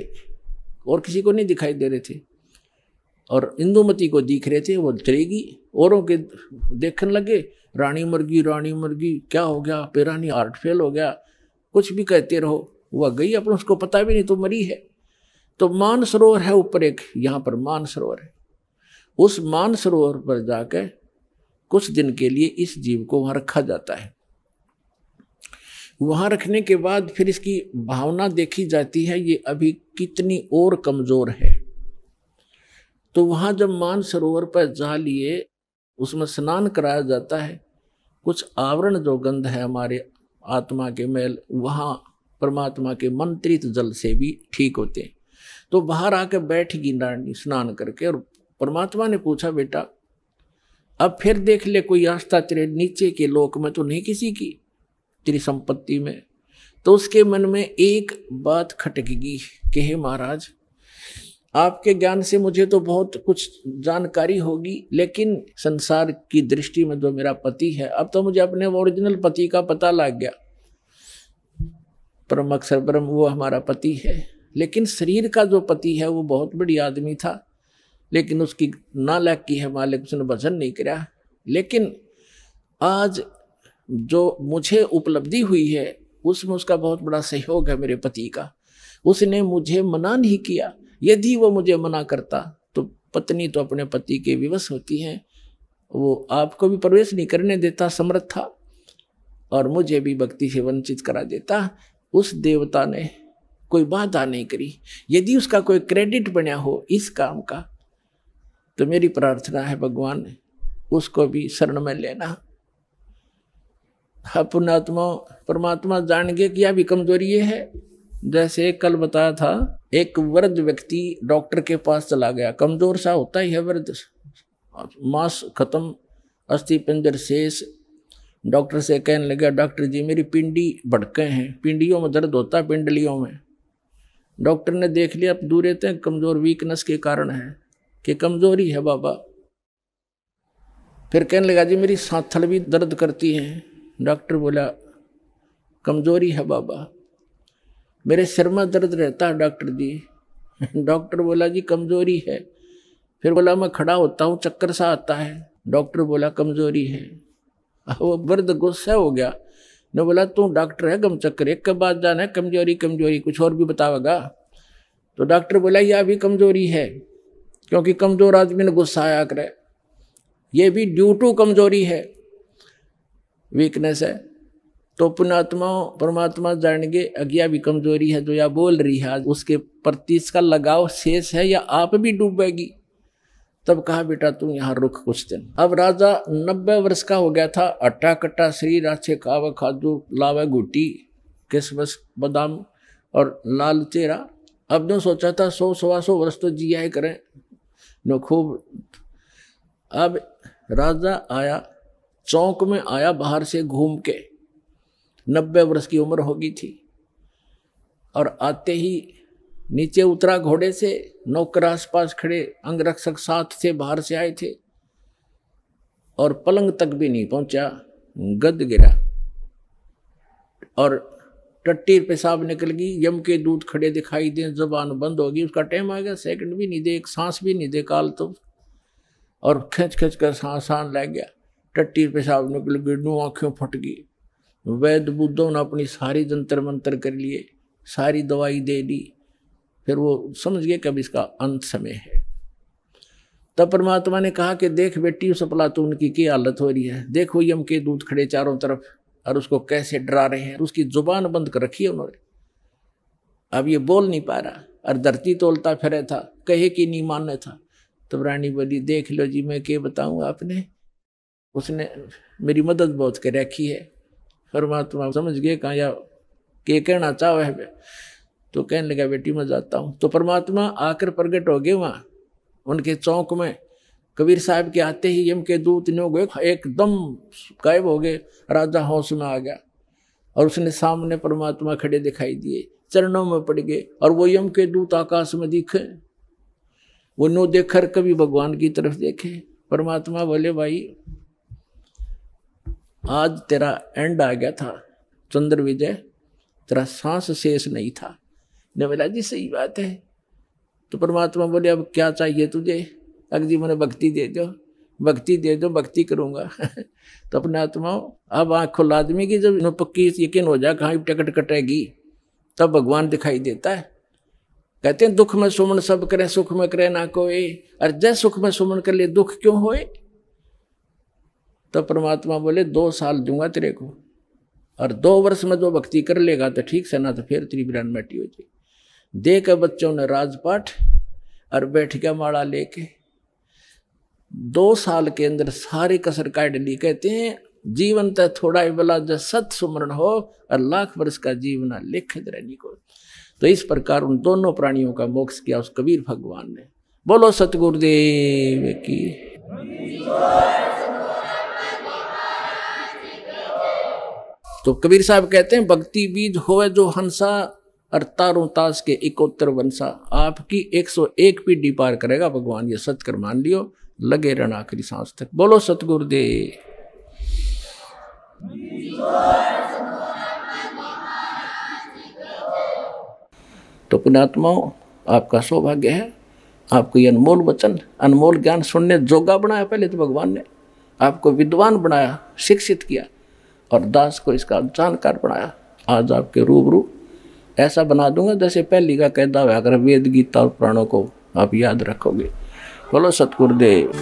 और किसी को नहीं दिखाई दे रहे थे। और इंदुमती को दिख रहे थे, वो चलेगी औरों के देखने लगे, रानी मरगी रानी मरगी क्या हो गया, पेरानी हार्ट फेल हो गया, कुछ भी कहते रहो, वह गई, अपन उसको पता भी नहीं तो मरी है। तो मान सरोवर है ऊपर एक, यहाँ पर मान सरोवर है। उस मान सरोवर पर जाकर कुछ दिन के लिए इस जीव को वहाँ रखा जाता है। वहाँ रखने के बाद फिर इसकी भावना देखी जाती है, ये अभी कितनी और कमज़ोर है। तो वहाँ जब मान सरोवर पर जा लिए, उसमें स्नान कराया जाता है। कुछ आवरण जो गंध है हमारे आत्मा के मैल, वहाँ परमात्मा के मंत्रित जल से भी ठीक होते हैं। तो बाहर आकर बैठगी नारायणी स्नान करके और परमात्मा ने पूछा, बेटा, अब फिर देख ले, कोई आस्था तेरे नीचे के लोक में तो नहीं किसी की? तेरी संपत्ति में। तो उसके मन में एक बात खटकेगी कि हे महाराज, आपके ज्ञान से मुझे तो बहुत कुछ जानकारी होगी, लेकिन संसार की दृष्टि में जो मेरा पति है। अब तो मुझे अपने ओरिजिनल पति का पता लग गया। परम अक्षर ब्रह्म, वो हमारा पति है। लेकिन शरीर का जो पति है, वो बहुत बड़ी आदमी था। लेकिन उसकी ना लग की है मालिक, उसने भजन नहीं किया। लेकिन आज जो मुझे उपलब्धि हुई है, उसमें उसका बहुत बड़ा सहयोग है मेरे पति का। उसने मुझे मना नहीं किया। यदि वो मुझे मना करता तो पत्नी तो अपने पति के विवश होती है। वो आपको भी प्रवेश नहीं करने देता, समर्थ था। और मुझे भी भक्ति से वंचित करा देता। उस देवता ने कोई बाधा नहीं करी। यदि उसका कोई क्रेडिट बना हो इस काम का तो मेरी प्रार्थना है भगवान, उसको भी शरण में लेना। पुणात्मा परमात्मा जान कि अभी कमज़ोरी ये है? जैसे कल बताया था, एक वृद्ध व्यक्ति डॉक्टर के पास चला गया। कमज़ोर सा होता ही है वृद्ध। मांस खत्म, अस्थि पिंजर शेष। डॉक्टर से कहने लगा, डॉक्टर जी, मेरी पिंडी भड़के हैं। पिंडियों में दर्द होता है, पिंडलियों में। डॉक्टर ने देख लिया अब दूर रहते हैं, कमज़ोर वीकनेस के कारण है कि कमज़ोरी है बाबा। फिर कहने लगा, जी, मेरी सांथड़ भी दर्द करती है। डॉक्टर बोला, कमज़ोरी है बाबा। मेरे सिर में दर्द रहता है, डॉक्टर जी. डॉक्टर बोला, जी, कमज़ोरी है। फिर बोला, मैं खड़ा होता हूँ, चक्कर सा आता है। डॉक्टर बोला, कमज़ोरी है। वो वृद्ध गुस्सा हो गया। ने बोला, तू डॉक्टर है, गम चक्कर, एक के बाद जाना है, कमज़ोरी कमज़ोरी, कुछ और भी बतावेगा? तो डॉक्टर बोला, यह भी कमज़ोरी है, क्योंकि कमज़ोर आदमी ने गुस्सा आया करे। ये भी ड्यू टू कमज़ोरी है। वीकनेस है तो पुणात्मा परमात्मा जानेंगे अज्ञा भी कमज़ोरी है जो या बोल रही है उसके प्रति इसका लगाव शेष है या आप भी डूबेगी तब कहा, बेटा तू यहाँ रुक कुछ दिन। अब राजा नब्बे वर्ष का हो गया था अट्टा कट्टा श्री अच्छे खावे खादू लावे गुटी किसमस बादाम और लाल चेहरा अब ने सोचा था, सौ सवा सौ वर्ष तो जिया ही करें। न खूब। अब राजा आया चौक में आया बाहर से घूम के। नब्बे वर्ष की उम्र होगी थी। और आते ही नीचे उतरा घोड़े से, नौकर आसपास खड़े अंगरक्षक साथ थे बाहर से आए थे। और पलंग तक भी नहीं पहुँचा गद गिरा। और टट्टी पेशाब निकल गई, यम के दूध खड़े दिखाई दे, जबान बंद होगी, उसका टाइम आ गया, सेकंड भी नहीं दे, एक सांस भी नहीं दे काल तो। और खिंच खिंच कर सांस आन लग गया। टट्टी पेशाब निकल गई, नू आँखें फट गई। वैद बुद्धों ने अपनी सारी जंतर मंतर कर लिए, सारी दवाई दे दी। फिर वो समझ गए कि अब इसका अंत समय है। तब परमात्मा ने कहा कि देख बेटी, उस प्लातून की क्या हालत हो रही है? देखो यम के दूध खड़े चारों तरफ़ और उसको कैसे डरा रहे हैं? उसकी ज़ुबान बंद कर रखी है उन्होंने। अब ये बोल नहीं पा रहा और धरती तोलता फिरे था, कहे कि नहीं मानने था। तब रानी बोली, देख लो जी, मैं क्या बताऊँ आपने? उसने मेरी मदद बहुत कर रखी है। परमात्मा समझ गए कहा या के कहना चाहो है तो कहने लगा, बेटी, मैं जाता हूँ। तो परमात्मा आकर प्रकट हो गए वहाँ, उनके चौक में। कबीर साहब के आते ही यम के दूत ने गए, एकदम गायब हो गए। राजा हौस में आ गया और उसने सामने परमात्मा खड़े दिखाई दिए, चरणों में पड़ गए और वो यम के दूत आकाश में दिखे। वो नो देखकर कभी भगवान की तरफ़ देखे। परमात्मा बोले, भाई आज तेरा एंड आ गया था। चंद्र विजय, तेरा सांस शेष नहीं था। ने बोला जी, सही बात है। तो परमात्मा बोले, अब क्या चाहिए तुझे? अगर जी मैंने भक्ति दे दो। भक्ति दे दो, भक्ति करूँगा। तो अपने आत्मा अब आँख खुल आदमी की, जब पक्की यकीन हो जाए कहाँ टिकट कटेगी? तब भगवान दिखाई देता है। कहते हैं, दुख में सुमन सब करे, सुख में करे ना कोई। और जय सुख में सुमन कर लिए दुख क्यों होए? तो परमात्मा बोले, दो साल दूँगा तेरे को। और दो वर्ष में जो भक्ति कर लेगा तो ठीक से ना तो फिर तेरी बिरान बैठी हो जाए दे के बच्चों ने राजपाठ और बैठ गया माड़ा लेके। दो साल के अंदर सारी कसर काट ली। कहते हैं, जीवन तो थोड़ा ही बला जो सत सुमरण हो और लाख वर्ष का जीवन लिख रहनी को। तो इस प्रकार उन दोनों प्राणियों का मोक्ष किया उस कबीर भगवान ने। बोलो सतगुरुदेव की। तो कबीर साहब कहते हैं भक्ति बीज होवे जो हंसा और तारों ताश के इकोत्तर वंशा। आपकी 101 पीढ़ी पार करेगा, भगवान ये सत्कर मान लियो। लगे रहना आखिरी सांस तक। बोलो, सतगुरुदेव। तो पुणात्माओं आपका सौभाग्य है। आपको ये अनमोल वचन, अनमोल ज्ञान सुनने, जोगा बनाया पहले तो भगवान ने। आपको विद्वान बनाया, शिक्षित किया। और दास को इसका जानकार बनाया। आज आपके रूबरू ऐसा बना दूँगा जैसे पहली का कहता हुआ अगर वेद गीता और प्राणों को आप याद रखोगे। बोलो सतगुरुदेव।